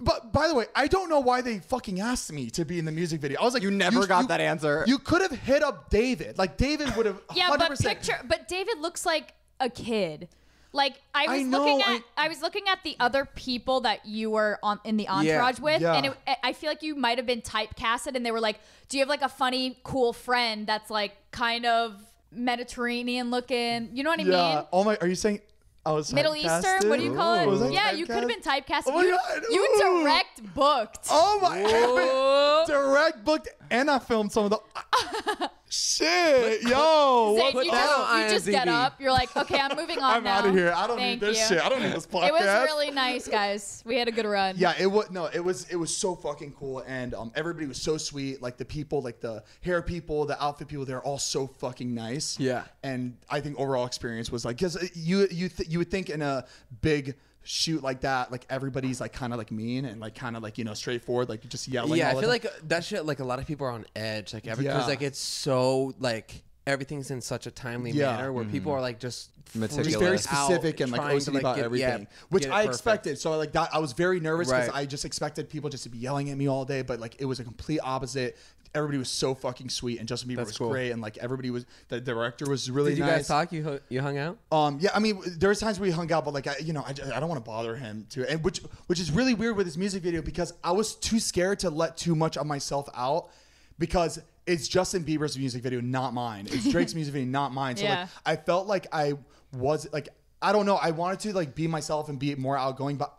But by the way, I don't know why they fucking asked me to be in the music video. I was like, You never got that answer. You could have hit up David. Like David would have. Yeah, 100%. but picture, but David looks like a kid. Like I was I know, looking at, I, was looking at the other people that you were on in the entourage with, Yeah. and it, I feel like you might have been typecasted, and they were like, "Do you have like a funny, cool friend that's like kind of Mediterranean looking?" You know what I Yeah. mean? Oh my, are you saying? I was Middle Eastern. What do you call it? Ooh. Was I yeah, you could have been typecast? typecasted. Oh you, you direct booked. Oh my! Direct booked, and I filmed some of the. Shit, yo. Zane, put you just, you just get up. You're like, okay, I'm moving on I'm now. out of here. I don't Thank need this you. shit. I don't need this podcast. It was really nice, guys. We had a good run. Yeah, it was no, it was it was so fucking cool, and um, everybody was so sweet. Like the people, like the hair people, the outfit people, they're all so fucking nice. Yeah. and I think overall experience was like because you you th- you would think in a big shoot like that, like everybody's like kind of like mean and like kind of like you know straightforward, like just yelling. yeah, I feel like uh, that shit. Like a lot of people are on edge. Like every because Yeah. like it's so like everything's in such a timely Yeah. manner where people are like just Meticulous. just very Out specific and like trying to, OCD like, about get- everything, yeah, which get it I perfect. expected. So like that, I was very nervous because Right. I just expected people just to be yelling at me all day, but like it was a complete opposite. Everybody was so fucking sweet, and Justin Bieber That's was cool. great, and like everybody was. The director was really Did you nice. guys talk? You hu- you hung out? Um, yeah, I mean, there was times where we hung out, but like, I, you know, I, I don't want to bother him too, and which which is really weird with his music video because I was too scared to let too much of myself out because it's Justin Bieber's music video, not mine. It's Drake's music video, not mine. So Yeah. like, I felt like I was like, I don't know, I wanted to like be myself and be more outgoing, but.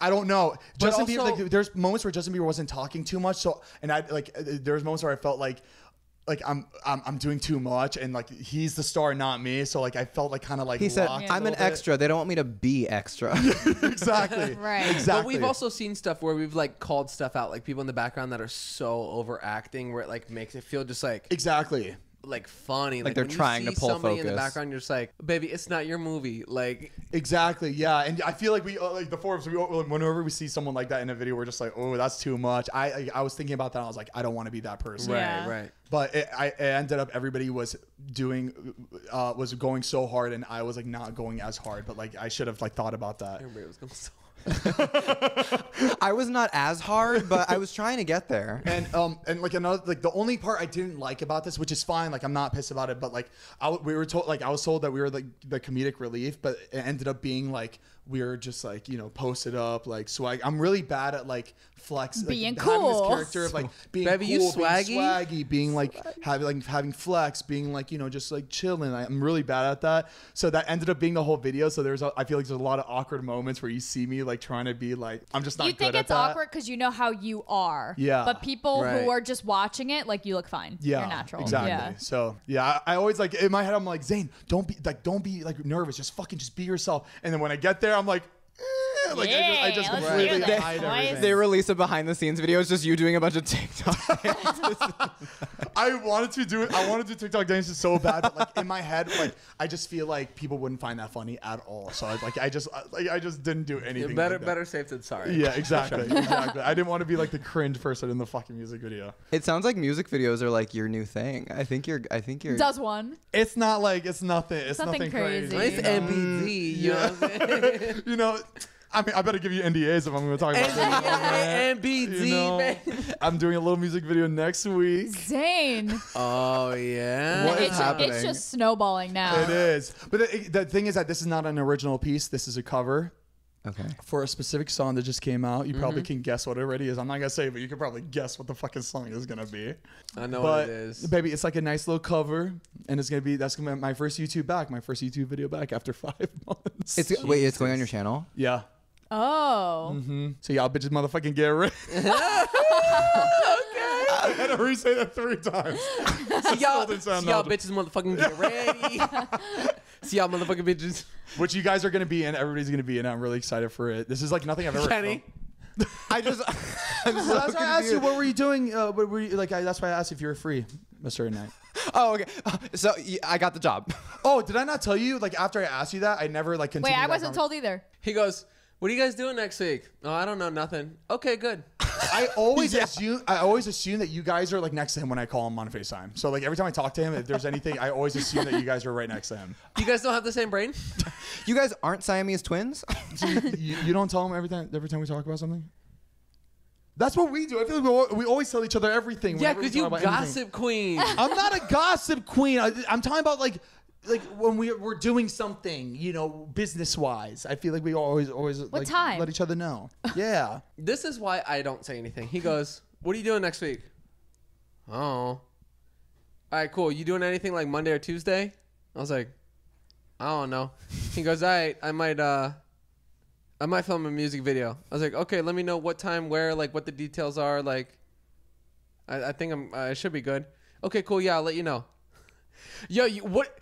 I don't know. But Justin Bieber, like, there's moments where Justin Bieber wasn't talking too much. So, and I like, there's moments where I felt like, like I'm, I'm, I'm doing too much, and like he's the star, not me. So like I felt like kind of like He said, locked a "I'm an little bit. extra. They don't want me to be extra." exactly. Right. Exactly. But we've also seen stuff where we've like called stuff out, like people in the background that are so overacting, where it like makes it feel just like exactly. Like funny, Like they're trying to see pull somebody in the background. You're just like, baby, it's not your movie. Like, Exactly. Yeah. And I feel like we uh, like the four of us. We whenever we see someone like that in a video, we're just like, oh, that's too much. I I, I was thinking about that. And I was like, I don't want to be that person. Yeah. right, right. But it, I it ended up everybody was doing uh, was going so hard, and I was like not going as hard. But like I should have like thought about that. Everybody was going so. I was not as hard, but I was trying to get there. And um and like another like the only part I didn't like about this, which is fine, like I'm not pissed about it, but like I we were told like I was told that we were like the comedic relief, but it ended up being like we were just like you know posted up like swag. I'm really bad at like flex, like, Being having cool. This character of like being Baby, you cool, swaggy? being swaggy, being like having like having flex, being like you know just like chilling. I, I'm really bad at that. So that ended up being the whole video. So there's a, I feel like there's a lot of awkward moments where you see me like trying to be like I'm just not. You good think at it's that. awkward because you know how you are. Yeah. But people Right. who are just watching it, like you look fine. Yeah, You're natural. Exactly. Yeah. So yeah, I, I always like in my head I'm like Zane, don't be like don't be like nervous, just fucking just be yourself. And then when I get there, I'm like, eh, like I just, I just let's completely do this, hide boys. everything. They release a behind the scenes video. It's just you doing a bunch of TikTok. dances. I wanted to do it. I wanted to do TikTok dances so bad, but like in my head, like I just feel like people wouldn't find that funny at all. So I like I just I- like I just didn't do anything. better, like better safe than sorry. Yeah, exactly, exactly. I didn't want to be like the cringe person in the fucking music video. it sounds like music videos are like your new thing. I think you're. I think you're. Does one. It's not like it's nothing. It's, nothing nothing, crazy. crazy. Nice MBD. You know what I'm saying? you know, I mean, I better give you NDAs if I'm going to talk about that. MBD, You know, man. I'm doing a little music video next week. Zane. Oh yeah. What is it's, happening? it's just snowballing now. It is, but the, the thing is that this is not an original piece. This is a cover Okay. for a specific song that just came out. You probably mm-hmm. can guess what it already is. I'm not gonna say, it, but you can probably guess what the fucking song is gonna be. I know but what it is. baby, it's like a nice little cover, and it's gonna be that's gonna be my first YouTube back, my first YouTube video back after five months. It's wait. It's going on your channel. yeah. Oh. Mm-hmm. So y'all bitches motherfucking get ready. Okay. I had to re-say that three times. See y'all, didn't sound see y'all bitches motherfucking get ready. see y'all motherfucking bitches. Which you guys are gonna be in. Everybody's gonna be in. I'm really excited for it. This is like nothing I've ever. Kenny. I just. I'm so Well, that's why I asked you. What were you doing? Uh, what were you like? I, that's why I asked if you were free, Mr. Night. Oh, okay. So y- I got the job. Oh, did I not tell you? Like after I asked you that, I never like Wait. I wasn't told either. He goes, "What are you guys doing next week?" Oh, I don't know, nothing. Okay, good. I always Yeah. assume. I always assume that you guys are like next to him when I call him on Facetime. So like every time I talk to him, if there's anything, I always assume that you guys are right next to him. You guys don't have the same brain. You guys aren't Siamese twins. So you, you, you don't tell him every time. Every time we talk about something. That's what we do. I feel like we, we always tell each other everything. yeah, because you talk about anything. gossip queen. I'm not a gossip queen. I, I'm talking about like like when we we're doing something, you know, business wise. I feel like we always always like, time? let each other know. Yeah. this is why I don't say anything. He goes, "What are you doing next week?" Oh. All right, cool. You doing anything like Monday or Tuesday? I was like, I don't know. He goes, all right, I might uh I might film a music video. I was like, okay, let me know what time, where, like what the details are, like I, I think I'm I should be good. Okay, cool, yeah, I'll let you know. Yo, you, what?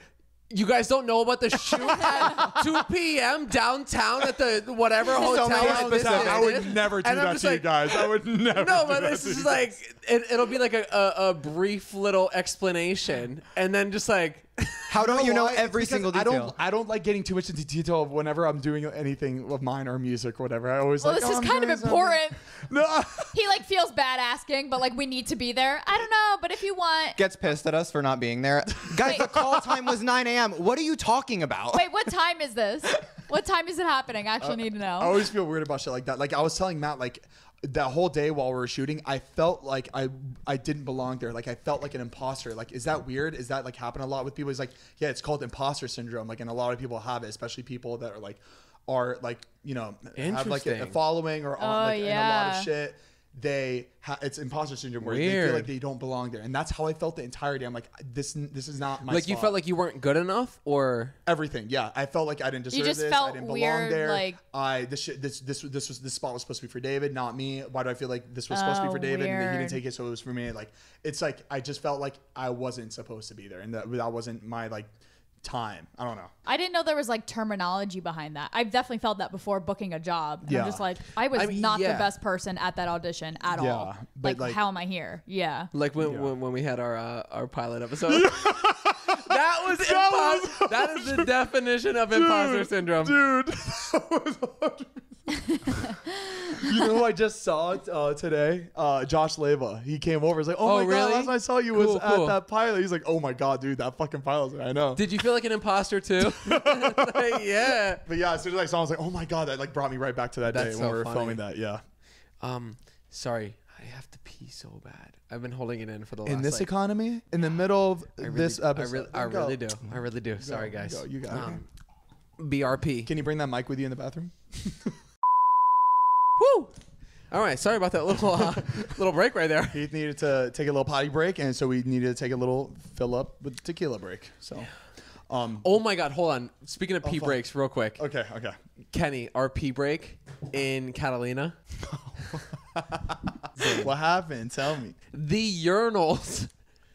You guys don't know about the shoot at 2 p.m. downtown at the whatever hotel. many in this specifics. I would never do And that just to you guys. I would never. No, do but that this to is like it, it'll be like a, a, a brief little explanation, and then just like How don't you know why? Every because single I detail? don't. I don't like getting too much into detail of whenever I'm doing anything of mine or music or whatever. I always Well, like. this oh, is I'm kind of doing something. important. No. He like feels bad asking, but like we need to be there. I don't know, but if you want, Gets pissed at us for not being there. Guys, the call time was 9 a.m. What are you talking about? wait, what time is this? What time is it happening? I actually uh, need to know. I always feel weird about shit like that. Like I was telling Matt, like that whole day while we were shooting, I felt like I I didn't belong there. Like I felt like an imposter. Like is that weird? Is that like happen a lot with people? He's like, yeah, it's called imposter syndrome. Like and a lot of people have it, especially people that are like are like you know have like a, a following or on Oh, like in a lot of shit. They ha- it's imposter syndrome where they feel like they don't belong there, and that's how I felt the entire day. I'm like, this this is not my like you felt like you weren't good enough, or everything. Yeah, I felt like I didn't deserve just this. felt I didn't belong weird, there. like- I this shit, this this this was this spot was supposed to be for David, not me. Why do I feel like this was supposed to be Oh, for David and he didn't take it, so it was for me? Like it's like I just felt like I wasn't supposed to be there, and that that wasn't my like time. I don't know. I didn't know there was like terminology behind that. I've definitely felt that before booking a job. And Yeah. I'm just like, I was I mean, not yeah. the best person at that audition at Yeah, all. but, Like, like- how am I here? Yeah. like when when, when we had our uh, our pilot episode. that was impos- that is the definition of imposter syndrome. dude. that was 100%. you know who I just saw uh, today? Uh, Josh Leva. He came over. He's like, "Oh, Oh, my really? god, last time I saw you was Cool, cool. at that pilot." He's like, "Oh my god, dude, that fucking pilot." I know. Did you feel like an imposter too? Like, yeah. but yeah, as soon as I saw, him, I was like, "Oh my god!" That like brought me right back to that That's day so when we were funny. filming that. Yeah. Um, sorry, have to pee so bad. I've been holding it in for the last. in this like, economy, in the middle of really, this I episode. really, I really do. I really do. Sorry, guys. go, you got it. um, BRP. Can you bring that mic with you in the bathroom? Woo! All right. Sorry about that little uh, little break right there. He needed to take a little potty break, and so we needed to take a little fill up with tequila break. So, um, Oh my God! Hold on. Speaking of pee fuck. breaks, real quick. okay, okay. Kenny, our pee break in Catalina. what happened? Tell me. the urinals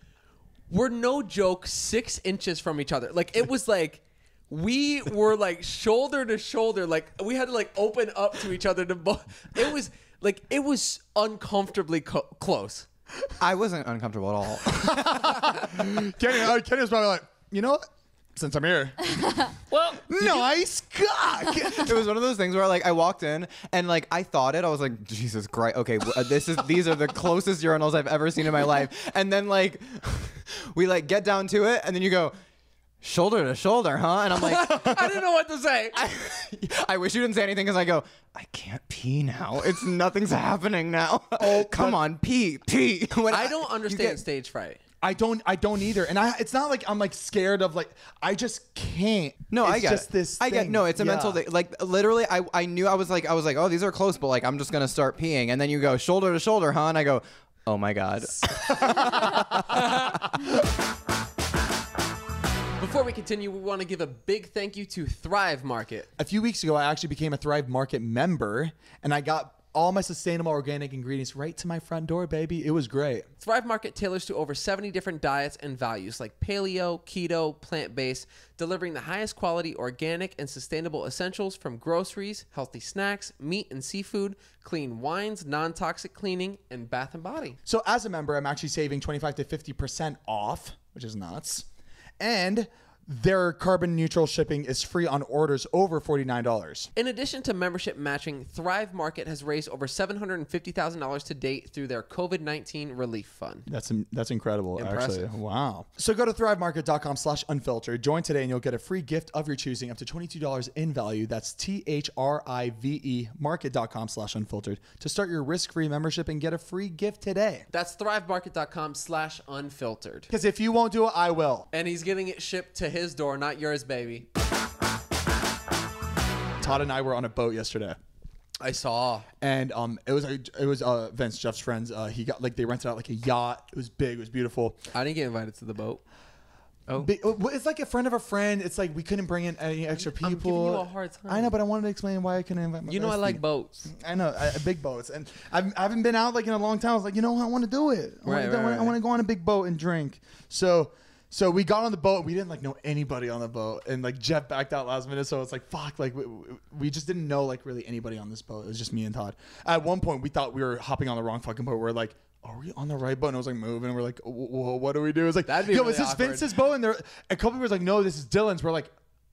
were no joke six inches from each other. Like it was like we were like shoulder to shoulder. Like we had to like open up to each other to. Bo- it was like it was uncomfortably co- close. I wasn't uncomfortable at all. Kenny, Kenny was probably like, you know what? Since I'm here, Well, nice cock. it was one of those things where like I walked in and like I thought it. I was like, Jesus Christ. Okay, uh, this is these are the closest urinals I've ever seen in my life. And then like we like get down to it, and then you go shoulder to shoulder, huh? And I'm like, I didn't know what to say. I, I wish you didn't say anything because I go, I can't pee now. It's nothing's happening now. Oh, come on, pee, pee. When I don't understand get- stage fright. I don't. I don't either. And I. It's not like I'm like scared of like. I just can't. No, it's I get just it. this. I get thing. no. It's a Yeah. mental thing. Like literally, I I knew I was like I was like, oh, these are close, but like I'm just gonna start peeing, and then you go shoulder to shoulder, huh? And I go, oh my god. Before we continue, we want to give a big thank you to Thrive Market. A few weeks ago, I actually became a Thrive Market member, and I got all my sustainable organic ingredients right to my front door, baby. It was great. Thrive Market tailors to over 70 different diets and values like paleo, keto, plant based, delivering the highest quality organic and sustainable essentials from groceries, healthy snacks, meat and seafood, clean wines, non toxic cleaning, and bath and body. So as a member, I'm actually saving 25 to 50% off, which is nuts. And their carbon neutral shipping is free on orders over $49. In addition to membership matching, Thrive Market has raised over $750,000 to date through their COVID 19 relief fund. That's that's incredible, Impressive. actually. Wow. So go to thrivemarket.com slash unfiltered. Join today and you'll get a free gift of your choosing up to $22 in value. That's T-H-R-I-V-E E market.com slash unfiltered to start your risk-free membership and get a free gift today. That's thrivemarket.com slash unfiltered. Because if you won't do it, I will. And he's getting it shipped to his door, not yours, baby. Todd and I were on a boat yesterday. I saw. and um, it was a, it was uh, Vince Jeff's friends. Uh, he got like they rented out like a yacht. It was big. It was beautiful. I didn't get invited to the boat. Oh. Big- it's like a friend of a friend. It's like we couldn't bring in any extra people. I'm giving you a hard time. I know, but I wanted to explain why I couldn't invite my. You know I bestie. like boats. I know I, big boats, and I've, I haven't been out like in a long time. I was like, you know, what? I want to do it. I Right, want to right, I right. want to go on a big boat and drink. So So we got on the boat. We didn't like know anybody on the boat, and like Jeff backed out last minute. So it's like fuck. Like we, we just didn't know like really anybody on this boat. It was just me and Todd. At one point, we thought we were hopping on the wrong fucking boat. We're like. Are we on the right boat? And it was like moving. We're like, "Whoa, what do we do? It's like, That'd be yo, really is this awkward. Vince's boat? And there, a couple people was like, no, this is Dylan's. We're like,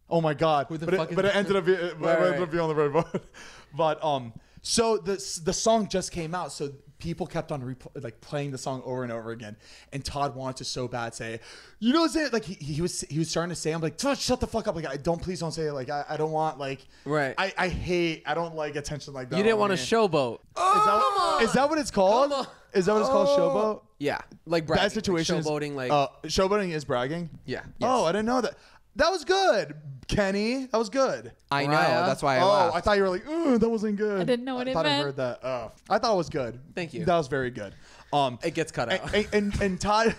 oh my god. Who the but, fuck it, is but it ended up, being, it Right, ended right. up being on the right boat. but um, so the the song just came out, so people kept on repl- like playing the song over and over again. And Todd wanted to so bad say, you know, say it like he, he was he was starting to say, I'm like, Todd, shut the fuck up, like I don't please don't say it, like I, I don't want like Right. I I hate I don't like attention like that. You didn't on want a me. showboat. Is that, is that what it's called? Come on. Is that what it's called? Showboat. Yeah, like bragging, That situation like showboating, is like uh, showboating is bragging. yeah. Oh, I didn't know that. That was good, Kenny. That was good. I know. Mariah? That's why I oh, laughed. I thought you were like, "Ooh, that wasn't good." I didn't know what I it thought I meant. heard that. Oh, I thought it was good. Thank you. That was very good. Um, It gets cut out. and, and, and Todd,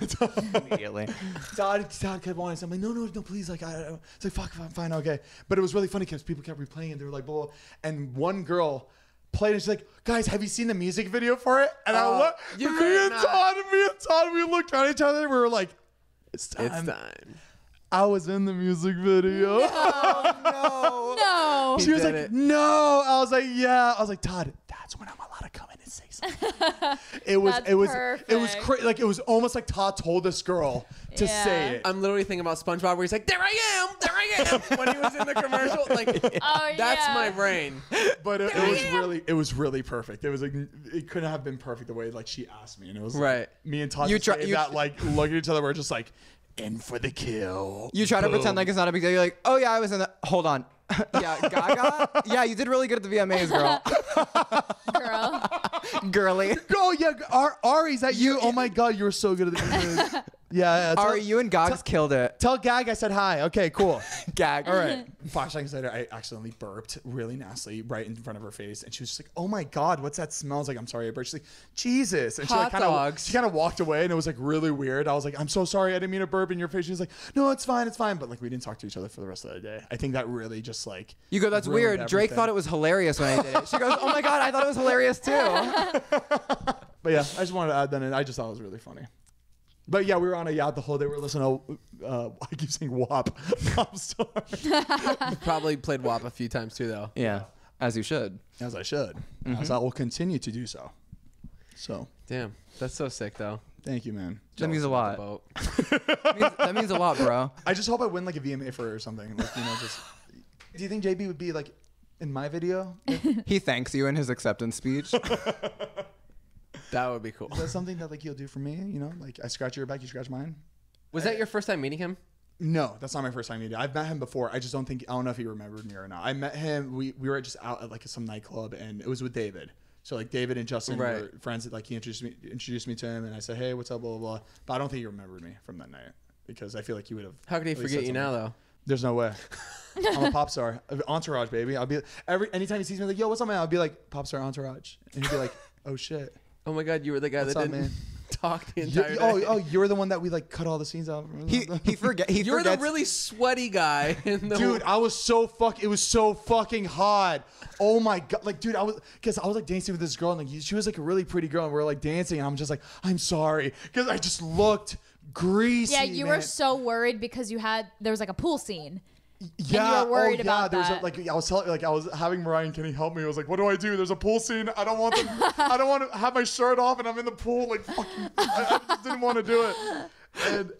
Immediately. Todd, Todd kept wanting something. I'm like, no, no, no, please. Like, I, I- it's like, fuck, fine, fine, okay. But it was really funny because people kept replaying. And they were like, blah, blah. and one girl played, and she's like, guys, have you seen the music video for it? And I Oh, looked, you me could and not. Todd, me and Todd, we looked at each other. and We were like, it's time. it's time. I was in the music video. no. No. She was like, it. "No." I was like, "Yeah." I was like, "Todd, that's when I'm allowed to come in and say something." it was, That's it was, it was crazy. Like it was almost like Todd told this girl to Yeah. say it. I'm literally thinking about SpongeBob where he's like, "There I am, there I am," when he was in the commercial. Like, Oh, that's yeah. my brain. but it, it was really, it was really perfect. It was like, it couldn't have been perfect the way like she asked me, and it was like, Right. me and Todd You you try- try, you- that like look at each other. We're just like, in for the kill. You try to pretend like it's not a big deal. You're like, oh yeah, I was in the. Hold on. yeah, Gaga. yeah, you did really good at the VMAs, girl. Girl. Girly. Oh yeah, Ar- Ari, is that you? Oh my god, you were so good at the. yeah, yeah. Tell, Ari, you and Gogs killed it. tell Gag I said hi. Okay, cool. Gag. All right. Five seconds later, I accidentally burped really nastily right in front of her face, and she was just like, "Oh my god, what's that smell?" I was like, "I'm sorry, I burped." She's like, "Jesus!" And she like Hot kind of dogs. she kind of walked away, and it was like really weird. I was like, "I'm so sorry, I didn't mean to burp in your face." She's like, "No, it's fine, it's fine." But like we didn't talk to each other for the rest of the day. I think that really just like You go, that's ruined weird. Drake thought it was hilarious when I did it. She goes, oh my god, I thought it was hilarious too. But yeah, I just wanted to add that in. I just thought it was really funny. But yeah, we were on a yacht the whole day. We were listening to, uh, I keep saying WAP, Pop Star, Probably played WAP a few times too, though. Yeah, as you should. as I should, as I will continue to do so. So, Damn, that's so sick though. thank you, man. That means a lot. That means, that means a lot, bro. I just hope I win like a VMA for it or something. Like, you know, just. Do you think JB would be like in my video? Is He thanks you in his acceptance speech. That would be cool. Is that something that like you'll do for me? You know, like I scratch your back, you scratch mine. Was that your first time meeting him? No, that's not my first time meeting. I've met him before. I just don't think I don't know if he remembered me or not. I met him. We we were just out at like some nightclub, and it was with David. So like David and Justin Right. were friends. That like he introduced me introduced me to him, and I said, "Hey, what's up?" Blah blah blah. But I don't think he remembered me from that night because I feel like he would have. How could he forget you now, though? There's no way. I'm a pop star, entourage baby. I'll be every anytime he sees me like, "Yo, what's up, man?" I'll be like, "Pop star, entourage," and he'd be like, "Oh shit." Oh my God, you were the guy What's that up, didn't man? talk the You- entire oh, day. oh, you're the one that we like cut all the scenes out. from. He he forget he you were the forgets. really sweaty guy in the Dude, I was so fuck. It was so fucking hot. Oh my god, like, dude, I was because I was like dancing with this girl, and like she was like a really pretty girl, and we were like dancing, and I'm just like, I'm sorry, because I just looked greasy. Yeah, you man. were so worried because you had there was like a pool scene. Yeah, were worried oh, yeah, about there was a, like I was telling, like I was having Mariah and Kenny help me. I was like, what do I do? There's a pool scene. I don't want them. I don't want to have my shirt off, and I'm in the pool. Like fucking, I, I just didn't want to do it. And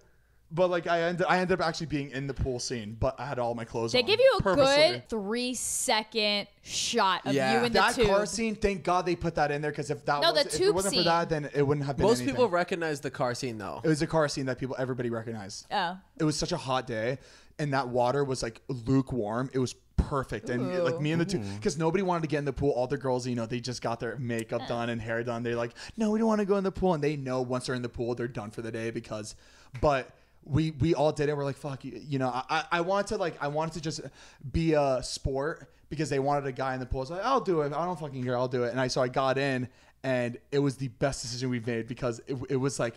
but like I ended, I ended up actually being in the pool scene, but I had all my clothes They on. give you a purposely. good three second shot of Yeah. you in the that tube. car scene, thank God they put that in there because if that No, was, the if it tube wasn't for that, then it wouldn't have been. Most anything. people recognize the car scene though. It was a car scene that people, everybody recognized. Oh. It was such a hot day, and that water was like lukewarm. It was perfect, and like me and the two, because nobody wanted to get in the pool. All the girls, you know, they just got their makeup done and hair done. They're like, no, we don't want to go in the pool, and they know once they're in the pool, they're done for the day because, but. We, we all did it. We're like, fuck you. You know, I, I- I wanted to like, I wanted to just be a sport because they wanted a guy in the pool. I was like, I'll do it. I don't fucking care. I'll do it. And I, so I got in and it was the best decision we've made because it, it was like,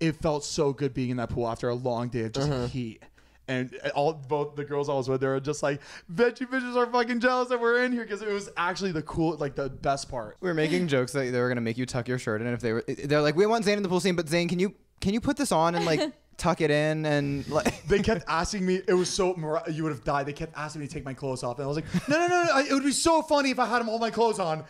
it felt so good being in that pool after a long day of just uh-huh. heat. And all both the girls I was with, they were just like, "Bet you bitches are fucking jealous that we're in here," because it was actually the cool, like the best part. we were making jokes that they were gonna make you tuck your shirt in And if they were. They're like, we want Zane in the pool scene, but Zane, can you can you put this on and like tuck it in and like. They kept asking me. It was so you would have died. They kept asking me to take my clothes off, and I was like, no, no, no, no. I- It would be so funny if I had them all my clothes on.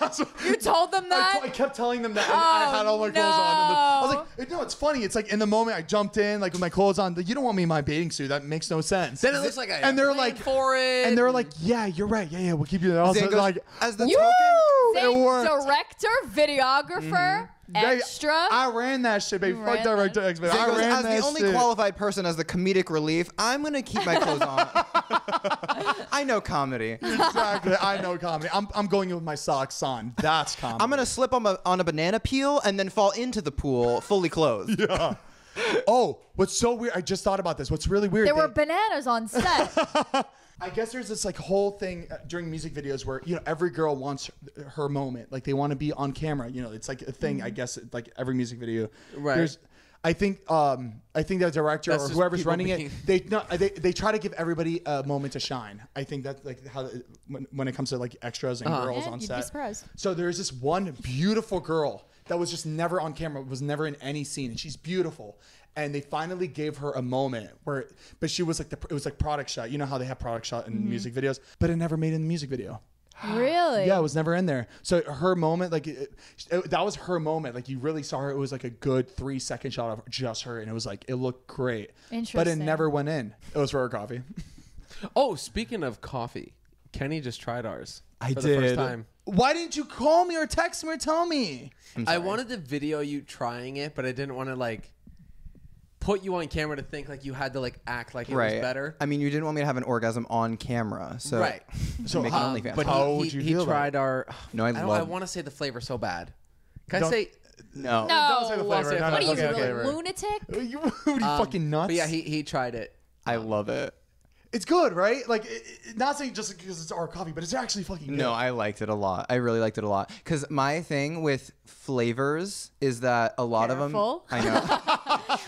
That's what- You told them I, that? t- I kept telling them that and I had all my clothes on. And the- I was no. like, no, it's funny. It's like in the moment I jumped in, like with my clothes on. You don't want me in my bathing suit. That makes no sense. Then it looks like I and they're like for it. and they're like, yeah, you're right. Yeah, yeah, we'll keep you there. Also, goes, like, as the You token. it director, videographer, They- extra. I ran that shit, baby. You Fuck ran director that? X Men. Zane I goes, ran as that the only shit. qualified person as the comedic relief, I'm gonna keep my clothes on. I know comedy. exactly. I know comedy. I'm, I'm going in with my socks on. That's comedy. I'm gonna slip on a, on a banana peel and then fall into the pool fully clothed. Yeah. Oh, what's so weird? I just thought about this. What's really weird? there were bananas on set. I guess there's this like whole thing uh, during music videos where you know every girl wants her, her moment, like they want to be on camera. You know, it's like a thing. I guess like every music video. Right. There's, I think um I think the director That's or whoever's running being- it, they no they they try to give everybody a moment to shine. I think that's like how when, when it comes to like extras and Uh-huh. girls Yeah, on you'd be set. surprised. So there's this one beautiful girl that was just never on camera, was never in any scene, and she's beautiful. And they finally gave her a moment where, but she was like the, it was like product shot. You know how they have product shot in mm-hmm. music videos, but it never made in the music video. really? Yeah, it was never in there. So her moment, like it, it- that was her moment. Like you really saw her. It was like a good three second shot of just her, and it was like it looked great. Interesting. But it never went in. It was for her coffee. oh, speaking of coffee, Kenny just tried ours. I for did. the first time. Why didn't you call me or text me or tell me? I wanted to video you trying it, but I didn't want to like put you on camera to think like you had to like act like it Right. was better. I mean, you didn't want me to have an orgasm on camera, so Right. So make how- an OnlyFans. But How he, would he, you he feel about tried our. No, I don't- I love- want to say the flavor so bad. Can I Don't- say? no. No. Don't say the I'll flavor. say No, no, What are you, Okay, okay, a lunatic? You, what are you um, fucking nuts? But yeah, he he tried it. I love it. it's good, right? Like, it, it- not saying just because it's our coffee, but it's actually fucking good. No, I liked it a lot. I really liked it a lot. Because my thing with flavors is that a lot Careful. of them. I know.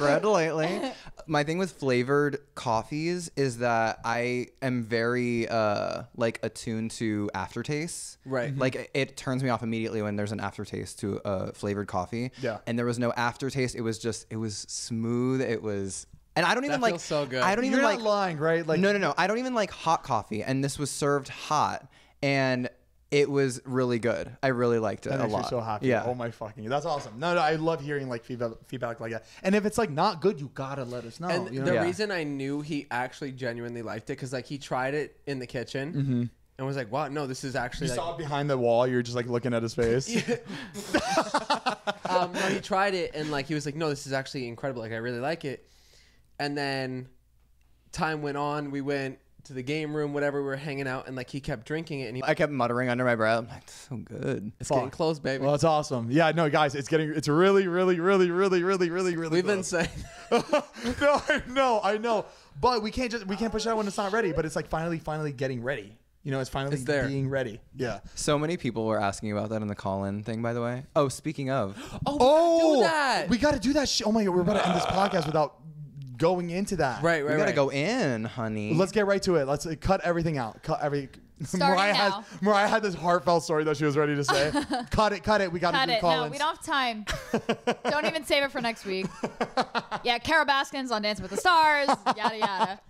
Lightly. My thing with flavored coffees is that I am very uh like attuned to aftertastes. Right. Like it- turns me off immediately when there's an aftertaste to a flavored coffee. Yeah. And there was no aftertaste. It was just it was smooth. It was. And I don't even like. feels so good. I don't You're even not like. lying, right? Like, no, no, no. I don't even like hot coffee, and this was served hot, and it was really good. I really liked it That a makes me lot. so happy. Yeah. Oh my fucking, that's awesome. No, no, I love hearing like feedback, feedback like that. And if it's like not good, you gotta let us know. And you know? the Yeah. reason I knew he actually genuinely liked it because like he tried it in the kitchen Mm-hmm. and was like, "Wow, no, this is actually you like." saw it behind the wall. You're just like looking at his face. um, no, he tried it and like he was like, "No, this is actually incredible. Like I really like it." And then time went on. We went to the game room, whatever. We were hanging out, and like he kept drinking it, and he I kept muttering under my breath. I'm like, "It's so good. it's getting close, baby. Well, it's awesome. Yeah, no, guys, it's getting, it's really, really, really, really, really, really, really. We've been saying, no, I know, I know, but we can't just we can't push it out when it's not ready. But it's like finally, finally getting ready. You know, it's finally It's there. being ready. Yeah. So many people were asking about that in the call-in thing, by the way. Oh, speaking of, "Oh, we Oh, do that." Oh, we got to do that. Shit. Oh my god, we're about to end this podcast without going into that. right, we gotta right. go in, honey. Let's get right to it. Let's uh, cut everything out. Cut every. Starting Mariah now. had Mariah had this heartfelt story that she was ready to say. cut it, cut it. We got to Cut do it. call No, we don't have time. don't even save it for next week. Yeah, Carole Baskins on Dancing with the Stars. Yada yada.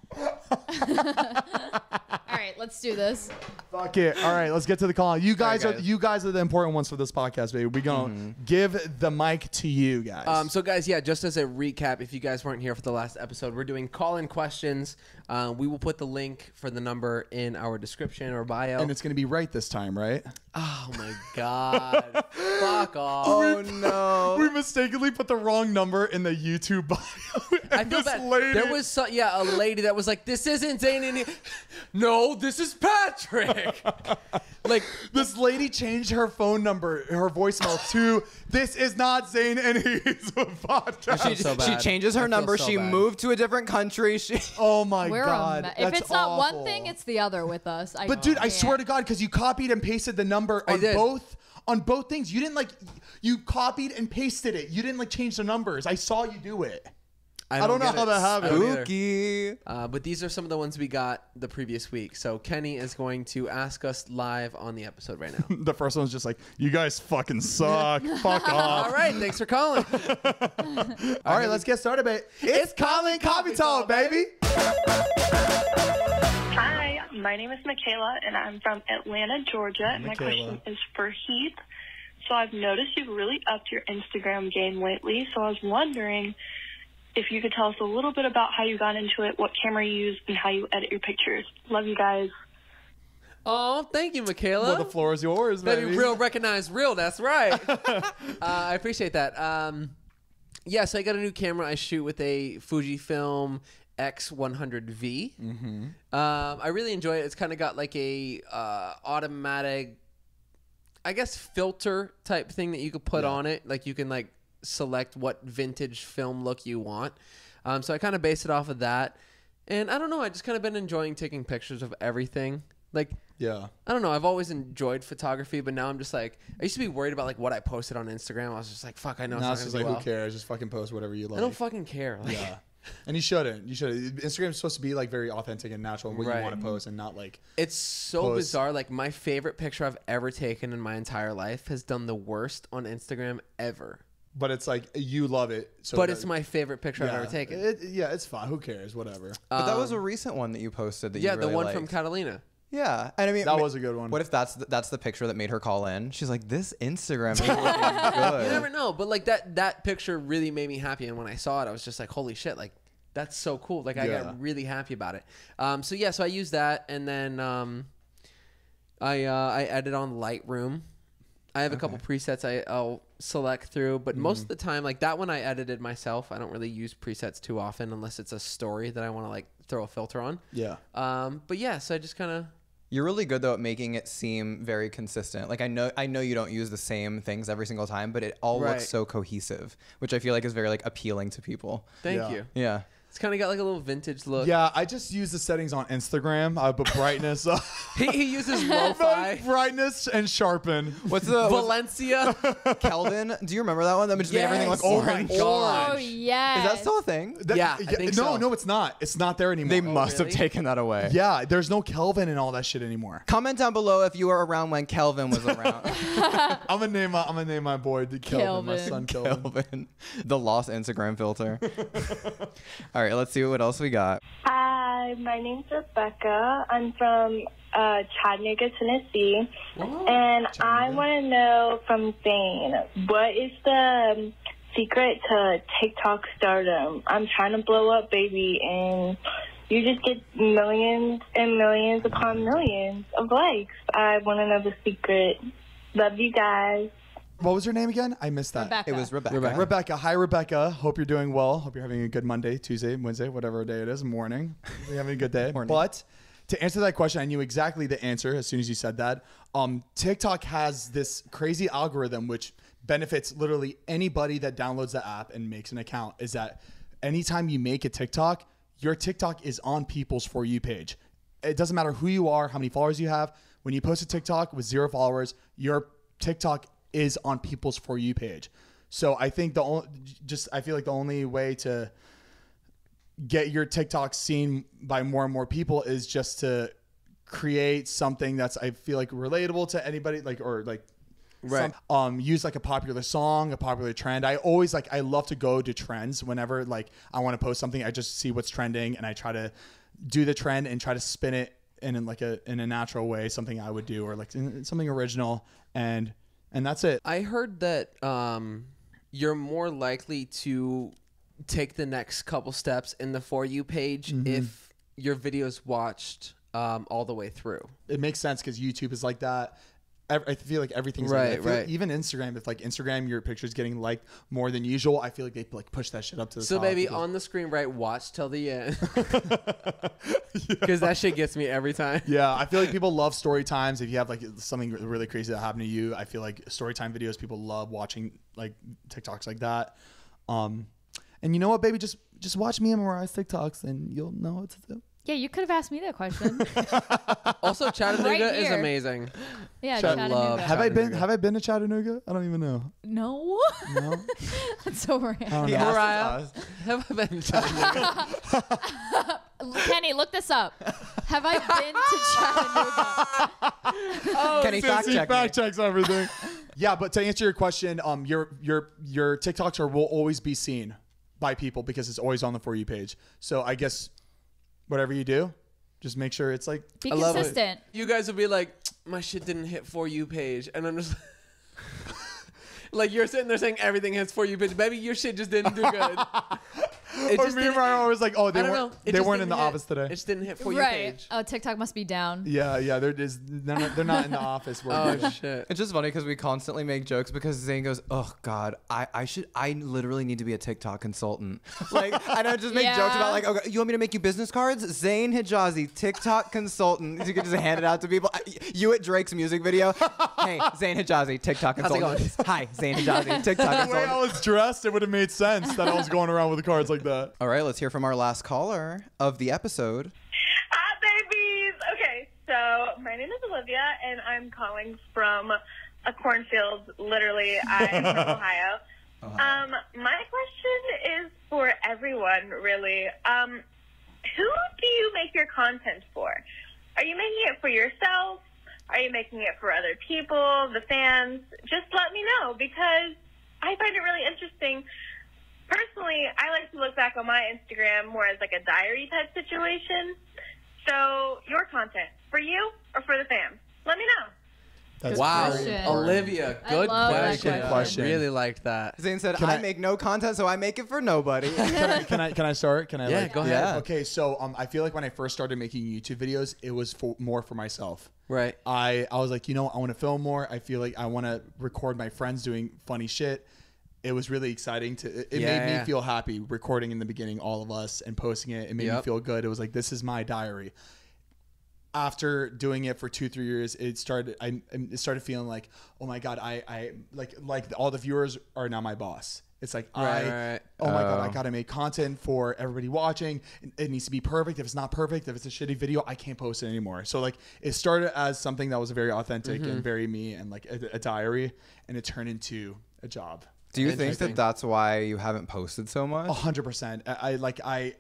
All right, let's do this. Fuck it. All right, let's get to the call. You guys, are right, guys. you guys are the important ones for this podcast, baby. We're gonna give the mic to you guys. Um, so, guys, yeah, just as a recap, if you guys weren't here for the last episode, we're doing call in questions. Uh, we will put the link for the number in our description or bio. and it's gonna be right this time, right? Oh my God. Fuck off. oh no. We mistakenly put the wrong number in the YouTube bio. I feel this bad. lady- There was, so, yeah, a lady that was like, this isn't Zane and No, this is Patrick. like, This lady changed her phone number, her voicemail to "This is not Zane and he's a podcast." She- She, so she changes her I number. so she bad. moved to a different country. She oh my We're god! a me- if that's it's not one thing, it's the other with us. I But dude, I can't. swear to God, because you copied and pasted the number I on both on both things. You didn't like you copied and pasted it. You didn't like change the numbers. I saw you do it. I don't know get how that happened. either. Spooky. Uh, but these are some of the ones we got the previous week. So Kenny is going to ask us live on the episode right now. The first one's just like, you guys fucking suck. Fuck off. All right, thanks for calling. All right, let's get started, babe. It's Call-in Coffee Talk, baby. Hi, my name is Michaela, and I'm from Atlanta, Georgia. And my question is for Heath. So I've noticed you've really upped your Instagram game lately. So I was wondering if you could tell us a little bit about how you got into it, what camera you use, and how you edit your pictures. Love you guys. Oh, thank you, Michaela. Well, the floor is yours, Baby, baby. real recognize real. That's right. uh, I appreciate that. Um, yeah, so I got a new camera. I shoot with a Fujifilm X100V. Mm-hmm. Um, I really enjoy it. It's kind of got like a uh, automatic, I guess, filter type thing that you could put on it. Like you can like select what vintage film look you want. Um, so I kind of base it off of that. And I don't know. I just kind of been enjoying taking pictures of everything. Like Yeah. I don't know. I've always enjoyed photography, but now I'm just like I used to be worried about like what I posted on Instagram. I was just like, fuck, I know Now it's just like, do who cares? Just fucking post whatever you like. I don't fucking care. Like, yeah. And you shouldn't. You should. Instagram's supposed to be like very authentic and natural and what Right. you want to post and not like. It's so Post. bizarre. Like my favorite picture I've ever taken in my entire life has done the worst on Instagram ever. But it's like you love it. So but that- it's my favorite picture I've ever taken. It, yeah, it's fine. Who cares? Whatever. But that was a recent one that you posted. That Um, yeah, you really the one from liked. Catalina. Yeah, and I mean That ma- was a good one. What if that's the, that's the picture that made her call in? She's like, this Instagram good. You never know, but like that that picture really made me happy, and when I saw it, I was just like, holy shit, like that's so cool. Like I Yeah. got really happy about it. Um, so yeah, so I used that, and then um, I uh, I edit on Lightroom. I have a couple presets I, I'll select through, but most of the time, like that one, I edited myself. I don't really use presets too often unless it's a story that I want to like throw a filter on. Yeah. Um, but yeah, so I just kind of You're really good though at making it seem very consistent. Like I know I know you don't use the same things every single time, but it all Right. looks so cohesive, which I feel like is very like appealing to people. thank Yeah. you. Yeah. It's kind of got like a little vintage look. Yeah, I just use the settings on Instagram. I put brightness, uh, He, he uses lo-fi. brightness, and sharpen. What's the Valencia. Kelvin? Do you remember that one? That just made everything look Yes. Oh my orange. God. Oh Gosh. yes. Is that still a thing? That- Yeah, I think no, so. no, it's not. It's not there anymore. They must really? have taken that away. Yeah, there's no Kelvin and all that shit anymore. Comment down below if you were around when Kelvin was around. I'm gonna name my I'm gonna name my boy the Kelvin, my Kelvin. son Kelvin. Kelvin, the lost Instagram filter. All right, let's see what else we got. Hi, my name's Rebecca. I'm from uh, Chattanooga, Tennessee. and I want to know from Zane, what is the um, secret to TikTok stardom? I'm trying to blow up, baby, and you just get millions and millions upon millions of likes. I want to know the secret. Love you guys. What was her name again? I missed that. Rebecca. It was Rebecca. Rebecca. Rebecca. Hi, Rebecca. Hope you're doing well. Hope you're having a good Monday, Tuesday, Wednesday, whatever day it is, morning. You're having a good day. Morning. But to answer that question, I knew exactly the answer as soon as you said that. Um, TikTok has this crazy algorithm which benefits literally anybody that downloads the app and makes an account. Is that anytime you make a TikTok, your TikTok is on people's For You page. It doesn't matter who you are, how many followers you have. When you post a TikTok with zero followers, your TikTok is on people's For You page. So I think the only, just I feel like the only way to get your TikTok seen by more and more people is just to create something that's I feel like relatable to anybody like or like Right. some- um use like a popular song, a popular trend. I always like I love to go to trends whenever like I want to post something. I just see what's trending and I try to do the trend and try to spin it in, in like a in a natural way, something I would do or like in- something original and and that's it. I heard that um, you're more likely to take the next couple steps in the for you page Mm-hmm. if your video's watched um, all the way through. it makes sense because YouTube is like that. I feel like everything's Right, like that. I feel like right. even Instagram, if like Instagram, your picture's getting liked more than usual, I feel like they like push that shit up to the So top. baby, because- on the screen, right? Watch till the end, because that shit gets me every time. yeah, I feel like people love story times. If you have like something really crazy that happened to you, I feel like story time videos, people love watching like TikToks like that. Um, and you know what, baby, just just watch me and Mariah's TikToks, and you'll know what to do. Yeah, you could have asked me that question. Also, Chattanooga Right is here. amazing. Yeah, Chat- Chattanooga. love Have I been? Chattanooga. Have I been to Chattanooga? I don't even know. no. No. That's so random. I don't He know. asked Mariah. us. have I been to Chattanooga? Kenny, look this up. Have I been to Chattanooga? Kenny, fact Since he check. fact me. checks everything. yeah, but to answer your question, um, your your your TikToks are will always be seen by people because it's always on the for you page. So I guess whatever you do, just make sure it's like Be I love it. consistent. you guys will be like, my shit didn't hit for you page, and I'm just like, you're sitting there saying everything hits for you page. Maybe your shit just didn't do good. It Or just me didn't- and Ryan are always like, oh, they I don't weren't know. It they just weren't in didn't the hit. office today. It just didn't hit for you Right. page. Oh, TikTok must be down. yeah, yeah, they're just they're not, they're not in the office. working. Oh shit. It's just funny because we constantly make jokes because Zane goes, "Oh God, I, I should I literally need to be a TikTok consultant." Like I just make jokes about like, "Okay, you want me to make you business cards?" Zane Hijazi, TikTok consultant. You can just hand it out to people. I- You at Drake's music video. Hey, Zane Hijazi, TikTok How's it consultant. Hi, Zane Hijazi, TikTok the way I consultant. was dressed, it would have made sense that I was going around with the cards like that. All right, let's hear from our last caller of the episode. Hi, babies. Okay, so my name is Olivia, and I'm calling from a cornfield. Literally, I'm from Ohio. Um, my question is for everyone, really. Um, who do you make your content for? Are you making it for yourself? Are you making it for other people, the fans? Just let me know because I find it really interesting personally, I like to look back on my Instagram more as like a diary type situation. So, your content for you or for the fans? Let me know. That's Wow, question. Olivia, good love question. Good question. Really liked that. Zane said, I, I- make no content, so I make it for nobody." Can I, can I can I start? Can I? Yeah, like, go ahead. Yeah. Okay, so um, I feel like when I first started making YouTube videos, it was for, more for myself. Right. I I was like, you know, I want to film more. I feel like I want to record my friends doing funny shit. It was really exciting to. It, it Yeah, made me yeah. feel happy recording in the beginning, all of us, and posting it. It made me feel good. It was like this is my diary. After doing it for two three years, it started. I it started feeling like, oh my god, I I like like all the viewers are now my boss. It's like Right, I right, oh my god, I Oh. gotta make content for everybody watching. It- It needs to be perfect. If it's not perfect, if it's a shitty video, I can't post it anymore. So like, it started as something that was very authentic Mm-hmm. and very me and like a, a diary, and it turned into a job. Do you think that that's why you haven't posted so much? A hundred percent. I I- like I.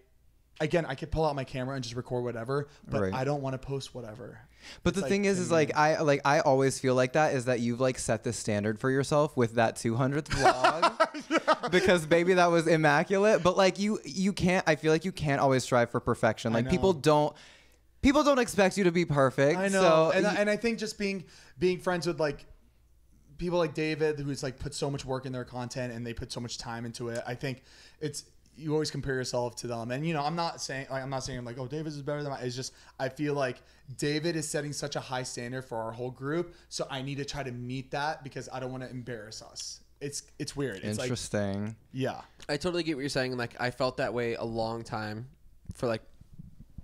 Again, I could pull out my camera and just record whatever, but Right. I don't want to post whatever. But the like, thing is, is like I like I always feel like that is that you've like set the standard for yourself with that 200th vlog because baby that was immaculate. But like you you can't. I feel like you can't always strive for perfection. Like people know. don't people don't expect you to be perfect. I know, So and, I, and I think just being being friends with like people like David, who's like put so much work in their content and they put so much time into it. I think it's you always compare yourself to them, and you know, I'm not saying like I'm not saying I'm like oh David is better than I. It's just I feel like David is setting such a high standard for our whole group, so I need to try to meet that because I don't want to embarrass us. It's it's weird. It's like interesting. yeah, I totally get what you're saying. Like I felt that way a long time for like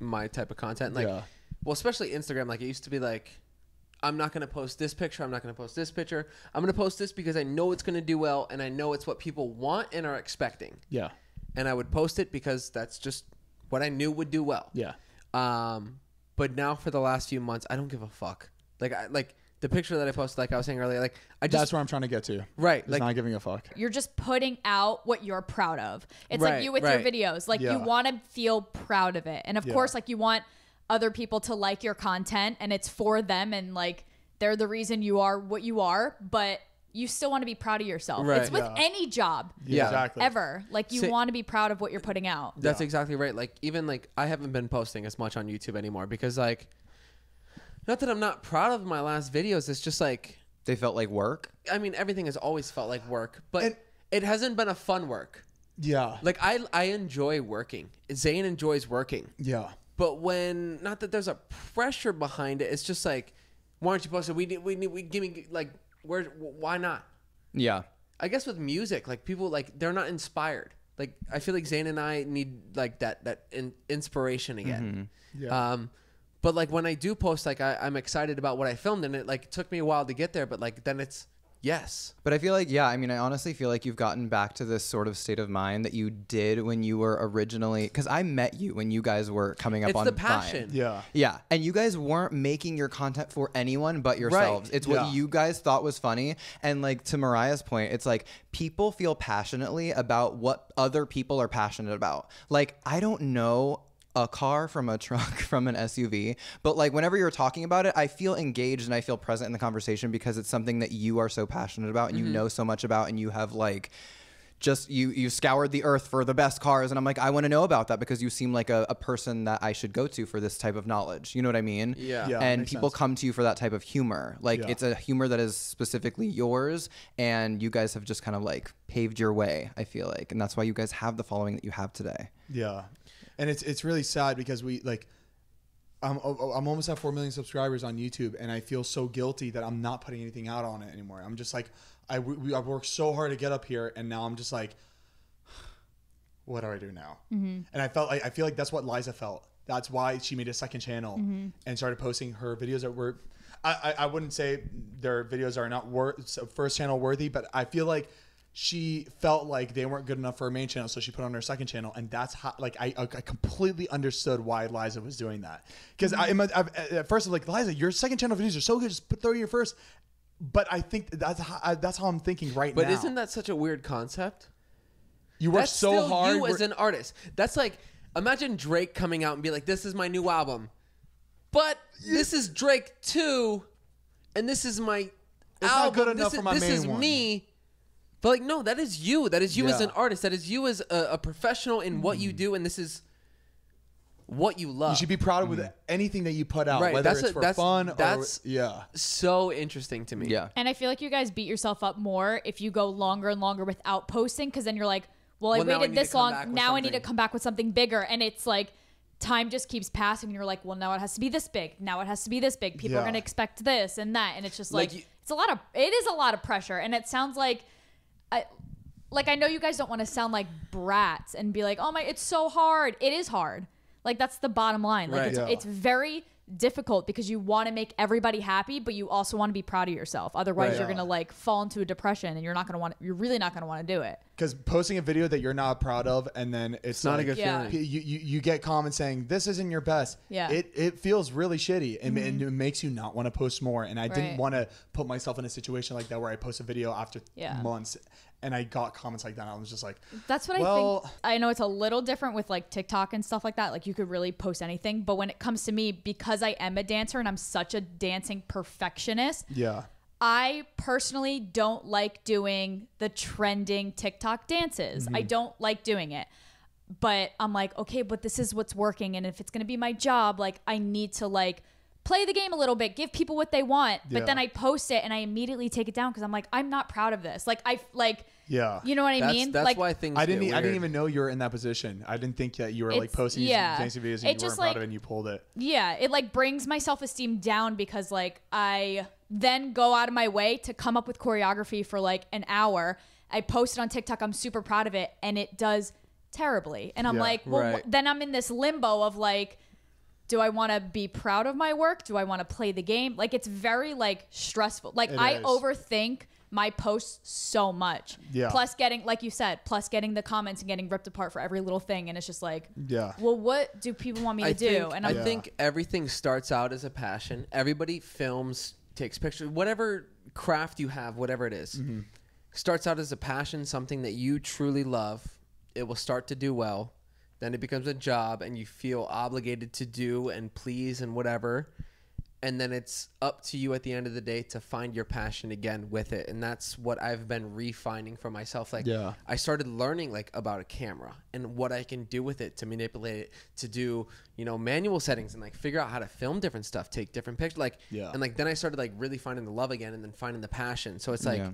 my type of content. Like, Yeah. well, especially Instagram. Like it used to be like, I'm not gonna post this picture. I'm not gonna post this picture. I'm gonna post this because I know it's gonna do well, and I know it's what people want and are expecting. yeah, And I would post it because that's just what I knew would do well. yeah. Um, but now for the last few months, I don't give a fuck. Like I like the picture that I posted. Like I was saying earlier. Like I just That's where I'm trying to get to. right. Like not giving a fuck. You're just putting out what you're proud of. It's Right, like you with right. your videos. Like Yeah. you want to feel proud of it. And of Yeah. course, like you want other people to like your content and it's for them and like they're the reason you are what you are, but you still want to be proud of yourself. Right. It's with Yeah. any job Yeah. exactly. ever. Like you Say- want to be proud of what you're putting out. That's exactly right. Like even like I haven't been posting as much on YouTube anymore because like not that I'm not proud of my last videos, it's just like They felt like work. I mean everything has always felt like work, but And- it hasn't been a fun work. Yeah, Like I I enjoy working. Zane enjoys working. yeah. But when not that there's a pressure behind it, it's just like why aren't you posting? We need we need we give me like where why not? Yeah. I guess with music, like people like they're not inspired. Like I feel like Zane and I need like that that in, inspiration again. Yeah. Um, but like when I do post, like I, I'm excited about what I filmed, and it like took me a while to get there. But like then it's yes. But I feel like, yeah, I mean, I honestly feel like you've gotten back to this sort of state of mind that you did when you were originally, because I met you when you guys were coming up It's on the Vine. passion. Yeah. Yeah, and you guys weren't making your content for anyone but yourselves. It's what Yeah. you guys thought was funny. And like to Mariah's point, it's like people feel passionately about what other people are passionate about. Like I don't know a car from a truck from an SUV, but like whenever you're talking about it, I feel engaged and I feel present in the conversation because it's something that you are so passionate about and you mm-hmm. know so much about and you have like just you you scoured the earth for the best cars and i'm like i want to know about that because you seem like a, a person that i should go to for this type of knowledge you know what i mean Yeah. Yeah, and people sense. come to you for that type of humor like Yeah. it's a humor that is specifically yours and you guys have just kind of like paved your way i feel like and that's why you guys have the following that you have today Yeah, and it's it's really sad because we like. I'm I'm almost at four million subscribers on YouTube, and I feel so guilty that I'm not putting anything out on it anymore. I'm just like, I we, I've worked so hard to get up here, and now I'm just like, what do I do now? Mm-hmm. And I felt like I feel like that's what Liza felt. That's why she made a second channel mm-hmm. and started posting her videos that were. I, I, I wouldn't say their videos are not worth first channel worthy, but I feel like she felt like they weren't good enough for her main channel, so she put on her second channel, and that's how like I, I completely understood why Liza was doing that because I mm-hmm. I, at first I'm like Liza, your second channel videos are so good, just put throw your first. But I think that's how I, that's how I'm thinking right But now. But isn't that such a weird concept? you work That's so still hard? you as an artist. That's like imagine Drake coming out and be like, "This is my new album," but this is Drake too, and this is my not album. good this enough is, for my this main is one. me. But like, no, that is you. That is you as Yeah. an artist. That is you as a, a professional in what you hmm. do, and this is what you love. You should be proud of with anything that you put out, Right, whether that's it's a- for that's- fun that's- or yeah. so interesting to me. yeah And I feel like you guys beat yourself up more if you go longer and longer without posting because then you're like, well, I Well, now I waited need to this come long. back with Now I need to something. come back with something bigger. And it's like time just keeps passing. And you're like, well, now it has to be this big. Now it has to be this big. People are Yeah. going to expect this and that. And it's just Like like, you- it's a lot of, it is a lot of pressure. And it sounds like, I, like I know you guys don't want to sound like brats and be like, "Oh my, it's so hard." It is hard. Like that's the bottom line. Like Right. it's Yeah. it's very difficult because you want to make everybody happy, but you also want to be proud of yourself. Otherwise, Right. you're Yeah. gonna like fall into a depression, and you're not gonna want. You're really not gonna want to do it. Because posting a video that you're not proud of, and then it's, It's not a good Yeah. feeling. You, you you get comments saying this isn't your best. Yeah. Mm-hmm. It it feels really shitty, and, and it makes you not want to post more. And I didn't want to put myself in a situation like that where I post a video after Yeah. months, and I got comments like that. And I was just like, That's what I think. I know it's a little different with like TikTok and stuff like that. Like you could really post anything, but when it comes to me, because I am a dancer and I'm such a dancing perfectionist, yeah, I personally don't like doing the trending TikTok dances. I mm-hmm. don't like doing it. But I'm like, okay, but this is what's working and if it's going to be my job, like I need to like play the game a little bit, give people what they want. But Yeah. then I post it and I immediately take it down cuz I'm like I'm not proud of this. Like I like yeah. you know what I mean? that's like why things. I didn't. Get I didn't even know you were in that position. I didn't think that you were like posting yeah. these videos and It you just, weren't proud like- of it and you pulled it. Yeah, it like brings my self esteem down because like I then go out of my way to come up with choreography for like an hour. I post it on TikTok. I'm super proud of it, and it does terribly. And I'm Yeah. like, well, Right. wh- then I'm in this limbo of like, do I want to be proud of my work? Do I want to play the game? Like it's very like stressful. Like It I is. overthink my posts so much. Yeah. Plus getting like you said, plus getting the comments and getting ripped apart for every little thing, and it's just like, Yeah. well, what do people want me to I do? think, and I I'm Yeah. think everything starts out as a passion. Everybody films, takes pictures, whatever craft you have, whatever it is, Mm-hmm. starts out as a passion, something that you truly love. It will start to do well. Then it becomes a job, and you feel obligated to do and please and whatever. And then it's up to you at the end of the day to find your passion again with it. And that's what I've been refining for myself. Like, Yeah. I started learning like about a camera and what I can do with it to manipulate it, to do you know manual settings and like figure out how to film different stuff, take different pictures, like Yeah. and like then I started like really finding the love again and then finding the passion. So it's like Yeah.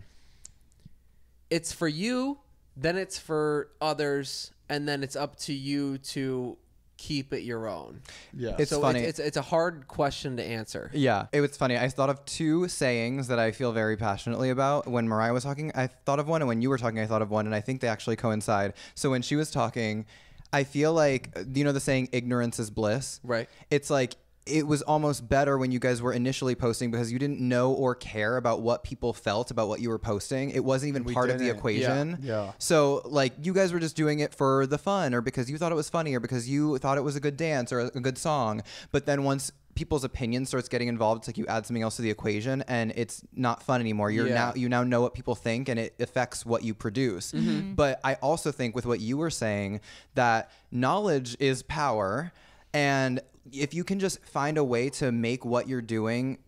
it's for you, then it's for others, and then it's up to you to keep it your own. Yeah. It's so funny. It's, it's it's a hard question to answer. Yeah, it was funny. I thought of two sayings that I feel very passionately about. When Mariah was talking, I thought of one, and when you were talking, I thought of one, and I think they actually coincide. So when she was talking, I feel like you know the saying "ignorance is bliss." Right. It's like it was almost better when you guys were initially posting because you didn't know or care about what people felt about what you were posting. It wasn't even We part of the equation. Yeah. Yeah. So like you guys were just doing it for the fun or because you thought it was funny or because you thought it was a good dance or a, a good song. But then once people's opinion starts getting involved, it's like you add something else to the equation and it's not fun anymore. You're Yeah. now you now know what people think and it affects what you produce. Mm-hmm. Mm-hmm. But I also think with what you were saying that knowledge is power and if you can just find a way to make what you're doing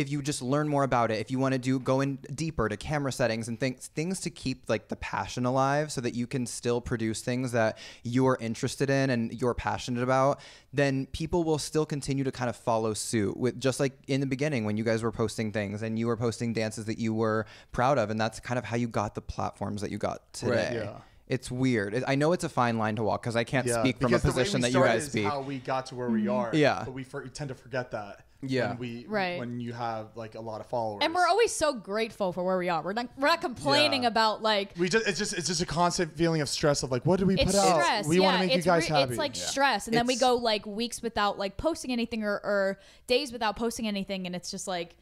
if you just learn more about it, if you want to do go in deeper to camera settings and things things to keep like the passion alive so that you can still produce things that you're interested in and you're passionate about, then people will still continue to kind of follow suit with just like in the beginning when you guys were posting things and you were posting dances that you were proud of and that's kind of how you got the platforms that you got today. Yeah. It's weird. I know it's a fine line to walk because I can't speak from a because the way position we that you started guys is speak. How we got to where we mm-hmm. are. Yeah. But we for, tend to forget that. Yeah. When we Right. when you have like a lot of followers. And we're always so grateful for where we are. We're not we're not complaining Yeah. about like we just it's just it's just a constant feeling of stress of like what do we it's put out? stress. We yeah, want to make you it's guys re- happy. It's like Yeah. stress, and then we go like weeks without like posting anything or, or days without posting anything, and it's just like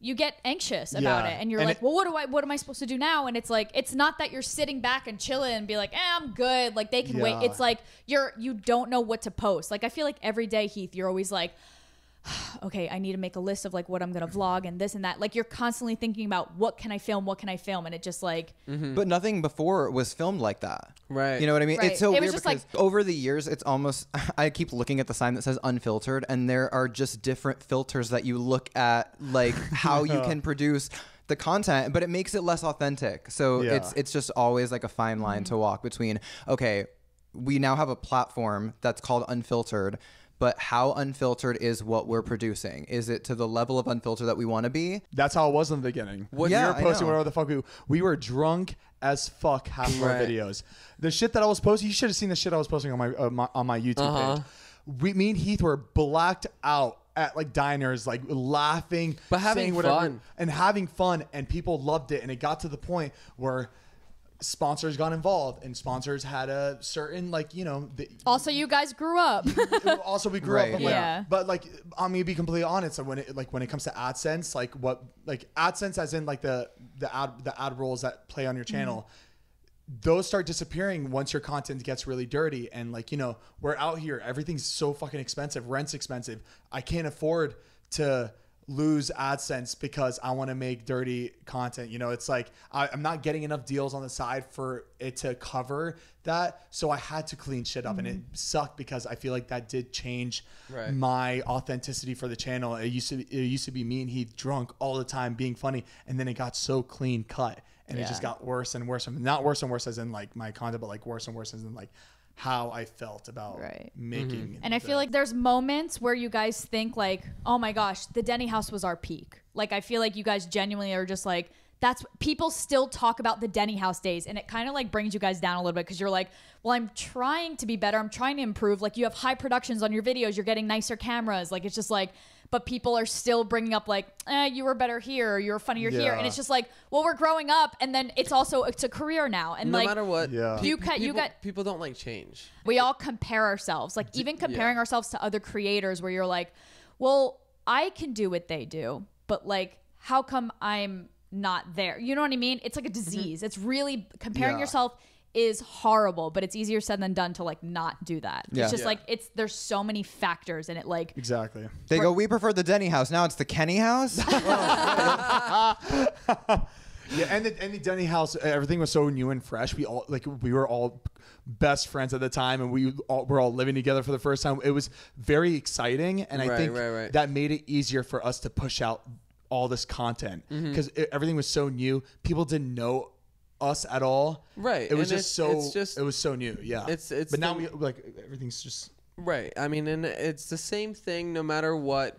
you get anxious about Yeah. it, and you're And like, it- well, what do I what am I supposed to do now? And it's like it's not that you're sitting back and chilling and be like, eh, I'm good, like they can wait. It's like you're you don't know what to post. Like I feel like every day, Heath, you're always like. Okay, I need to make a list of like what I'm gonna vlog and this and that. Like you're constantly thinking about what can I film, what can I film, and it just like mm-hmm. But nothing before was filmed like that. Right. You know what I mean? Right. It's so It was weird just because over the years, it's almost. I keep looking at the sign that says unfiltered, and there are just different filters that you look at, like how you can produce the content, but it makes it less authentic. So Yeah. it's it's just always like a fine line mm-hmm. to walk between. Okay, we now have a platform that's called unfiltered. But how unfiltered is what we're producing? Is it to the level of unfiltered that we want to be? That's how it was in the beginning. When Yeah, we were posting whatever the fuck we we were drunk as fuck half of our Right. videos. The shit that I was posting, you should have seen the shit I was posting on my, uh, my on my YouTube Uh-huh. page. We, me and Heath were blacked out at like diners, like laughing, But having saying whatever, fun. and having fun, and people loved it. And it got to the point where sponsors got involved, and sponsors had a certain like you know. The, also you guys grew up. also we grew Right. up on like, Yeah. but like I'm gonna be completely honest when it like when it comes to AdSense like what like AdSense as in like the the ad the ad rolls that play on your mm-hmm. channel those start disappearing once your content gets really dirty and like you know we're out here everything's so fucking expensive rent's expensive I can't afford to lose AdSense because I want to make dirty content. You know, it's like I, I'm not getting enough deals on the side for it to cover that. So I had to clean shit up, and it mm-hmm. sucked because I feel like that did change Right. my authenticity for the channel. It used to be, it used to be me and he drunk all the time, being funny, and then it got so clean cut, and it just got worse and worse. And not worse and worse as in like my content, but like worse and worse as in like how I felt about Right. making. Mm-hmm. And I feel like there's moments where you guys think like, "Oh my gosh, the Denny house was our peak." Like I feel like you guys genuinely are just like that's people still talk about the Denny house days and it kind of like brings you guys down a little bit cuz you're like, "Well, I'm trying to be better. I'm trying to improve. Like you have high productions on your videos, you're getting nicer cameras." Like it's just like but people are still bringing up like, eh, you were better here, you were funnier here, and it's just like, well, we're growing up, and then it's also it's a career now, and no like matter what, Yeah. You cut- you people, got- people don't like change. we all compare ourselves like even comparing ourselves to other creators where you're like well i can do what they do but like how come i'm not there you know what i mean it's like a disease it's really comparing Yeah. yourself is horrible but it's easier said than done to like not do that Yeah. it's just Yeah. like it's there's so many factors and it like exactly. They go, we prefer the Denny house. Now it's the Kenny house. Yeah, and the and the Denny house, everything was so new and fresh. We all like we were all best friends at the time, and we all, were all living together for the first time. It was very exciting, and I Right, think right, right. that made it easier for us to push out all this content Mm-hmm. because everything was so new. People didn't know us at all. Right, It was and just so. it's just- it was so new. Yeah. it's- it's But now the- we like everything's just. Right. I mean, and it's the same thing no matter what.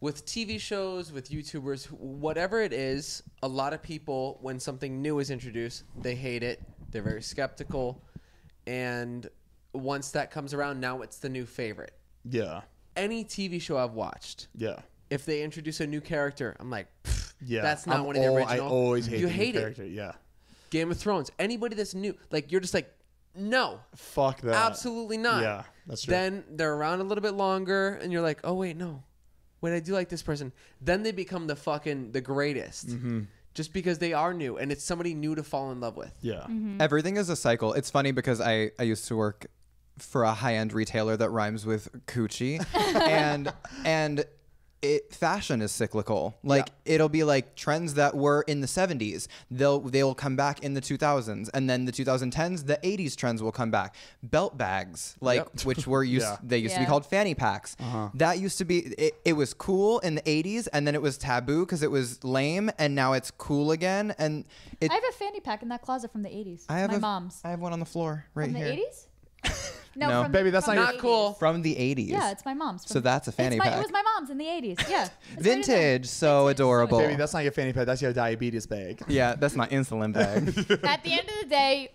With TV shows, with YouTubers, whatever it is, a lot of people, when something new is introduced, they hate it. They're very skeptical. And once that comes around, now it's the new favorite. Yeah. Any TV show I've watched, Yeah. if they introduce a new character, I'm like, Yeah. that's not I'm one of the al- original. I always hate you hate it. Yeah. Game of Thrones. Anybody that's new, like you're just like, No, Fuck that. absolutely not. Yeah, that's true. Then they're around a little bit longer, and you're like, oh wait, no, wait, I do like this person. Then they become the fucking the greatest, Mm-hmm. just because they are new, and it's somebody new to fall in love with. Yeah. Everything is a cycle. It's funny because I, I used to work for a high end retailer that rhymes with coochie, and and it fashion is cyclical. Like it'll be like trends that were in the 70s, they'll they'll come back in the 2000s, and then the 2010s, the 80s trends will come back. Belt bags, like Yep. which were used Yeah. they used to be called fanny packs. Uh-huh. That used to be it, it was cool in the 80s, and then it was taboo because it was lame, and now it's cool again. And it I have a fanny pack in that closet from the 80s. I have my a- mom's. I have one on the floor right from the here. 80s? No, No. from Baby, that's from not Not 80s. cool. From the 80s. Yeah, it's my mom's. So that's a fanny it's my, pack. It was my mom's in the 80s. Yeah. It's right in there. Vintage, so adorable. Baby, that's not your fanny pack. That's your diabetes bag. yeah, that's my insulin bag. At the end of the day,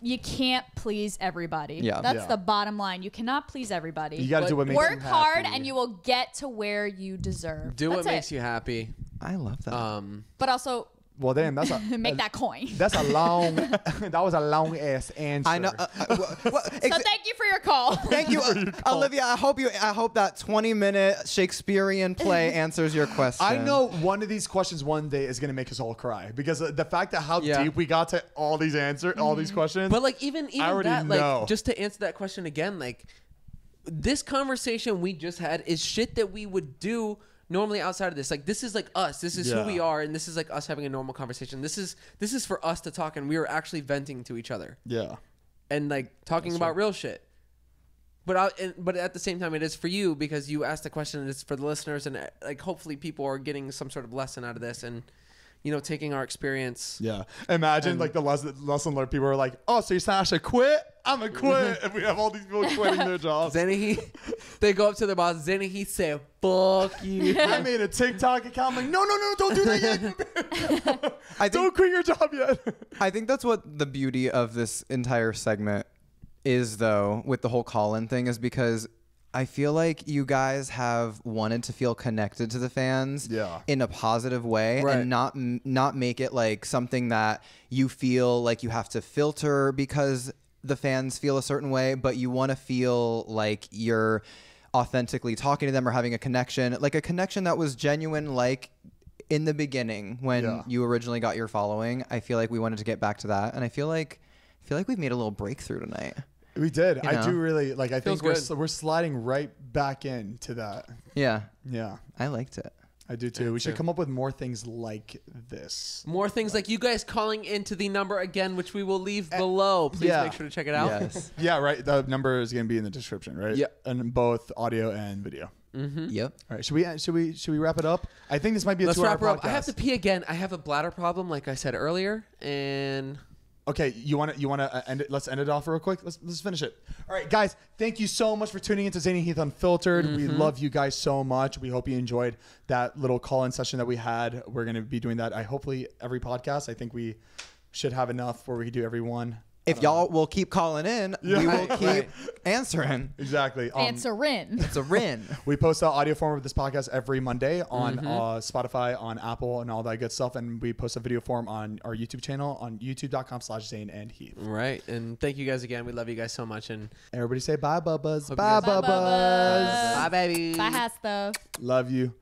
you can't please everybody. Yeah. That's Yeah. the bottom line. You cannot please everybody. You got to do what makes Work hard and you will get to where you deserve. Do That's what makes it. you happy. I love that. Um, But also Well, damn, that's a make that coin. that's a long. that was a long ass answer. I know. Uh, uh, well, well, So thank you for your call. thank you, uh, Olivia. I hope you. I hope that 20 minute Shakespearean play answers your question. I know one of these questions one day is gonna make us all cry because uh, the fact that how Yeah. deep we got to all these answer, all these questions. But like even even already that, know. like just to answer that question again, like this conversation we just had is shit that we would do normally outside of this. Like this is like us. This is Yeah. who we are, and this is like us having a normal conversation. This is this is for us to talk, and we are actually venting to each other yeah, and like talking about real shit. But I, and, but at the same time, it is for you because you asked the question. and It's for the listeners, and uh, like hopefully people are getting some sort of lesson out of this, and you know taking our experience. yeah. Imagine like the lesson, lesson learned. People are like, "Oh, so you're saying I should quit? I'm gonna quit." and we have all these people quitting their jobs. Zanahi, they go up to their boss. Zanahi said, "Fuck you." I made a TikTok account. I'm like, no, no, no, don't do that yet. I don't quit your job yet. I think that's what the beauty of this entire segment is, though, with the whole call-in thing, is because. I feel like you guys have wanted to feel connected to the fans Yeah. in a positive way Right. and not not make it like something that you feel like you have to filter because the fans feel a certain way, but you want to feel like you're authentically talking to them or having a connection, like a connection that was genuine, like in the beginning when Yeah. you originally got your following. I feel like we wanted to get back to that, and I feel like I feel like we've made a little breakthrough tonight. We did. You I know? do really like. I Feels think we're good. s- we're sliding right back into that. Yeah, Yeah, I liked it. I do too. we should come up with more things like this. More things like you guys calling into the number again, which we will leave eh, below. Please yeah. make sure to check it out. Yes. Yeah, right. The number is going to be in the description, right? Yeah. and both audio and video. Mm-hmm. Yep. All right. Should we should we should we wrap it up? I think this might be a Let's two-hour wrap her up. I have to pee again. I have a bladder problem, like I said earlier, and Okay, you want to you want to uh, end it? Let's end it off real quick. Let's let's finish it. All right, guys, thank you so much for tuning into Zane and Heath Unfiltered. We Mm-hmm. love you guys so much. We hope you enjoyed that little call-in session that we had. We're gonna be doing that. I hopefully every podcast. I think we should have enough where we do every one. If y'all will keep calling in, we will keep right. answering. Exactly. Um, Answerin. It's a rin. We post the audio form of this podcast every Monday on Mm-hmm. uh, Spotify, on Apple, and all that good stuff. And we post a video form on our YouTube channel on youtube.com slash Zane and Heath. right. And thank you guys again. We love you guys so much. And Everybody say bye, Bubbas. Hope you Bye, guys- Bubbas. bye, baby. Bye, Hasto. Love you.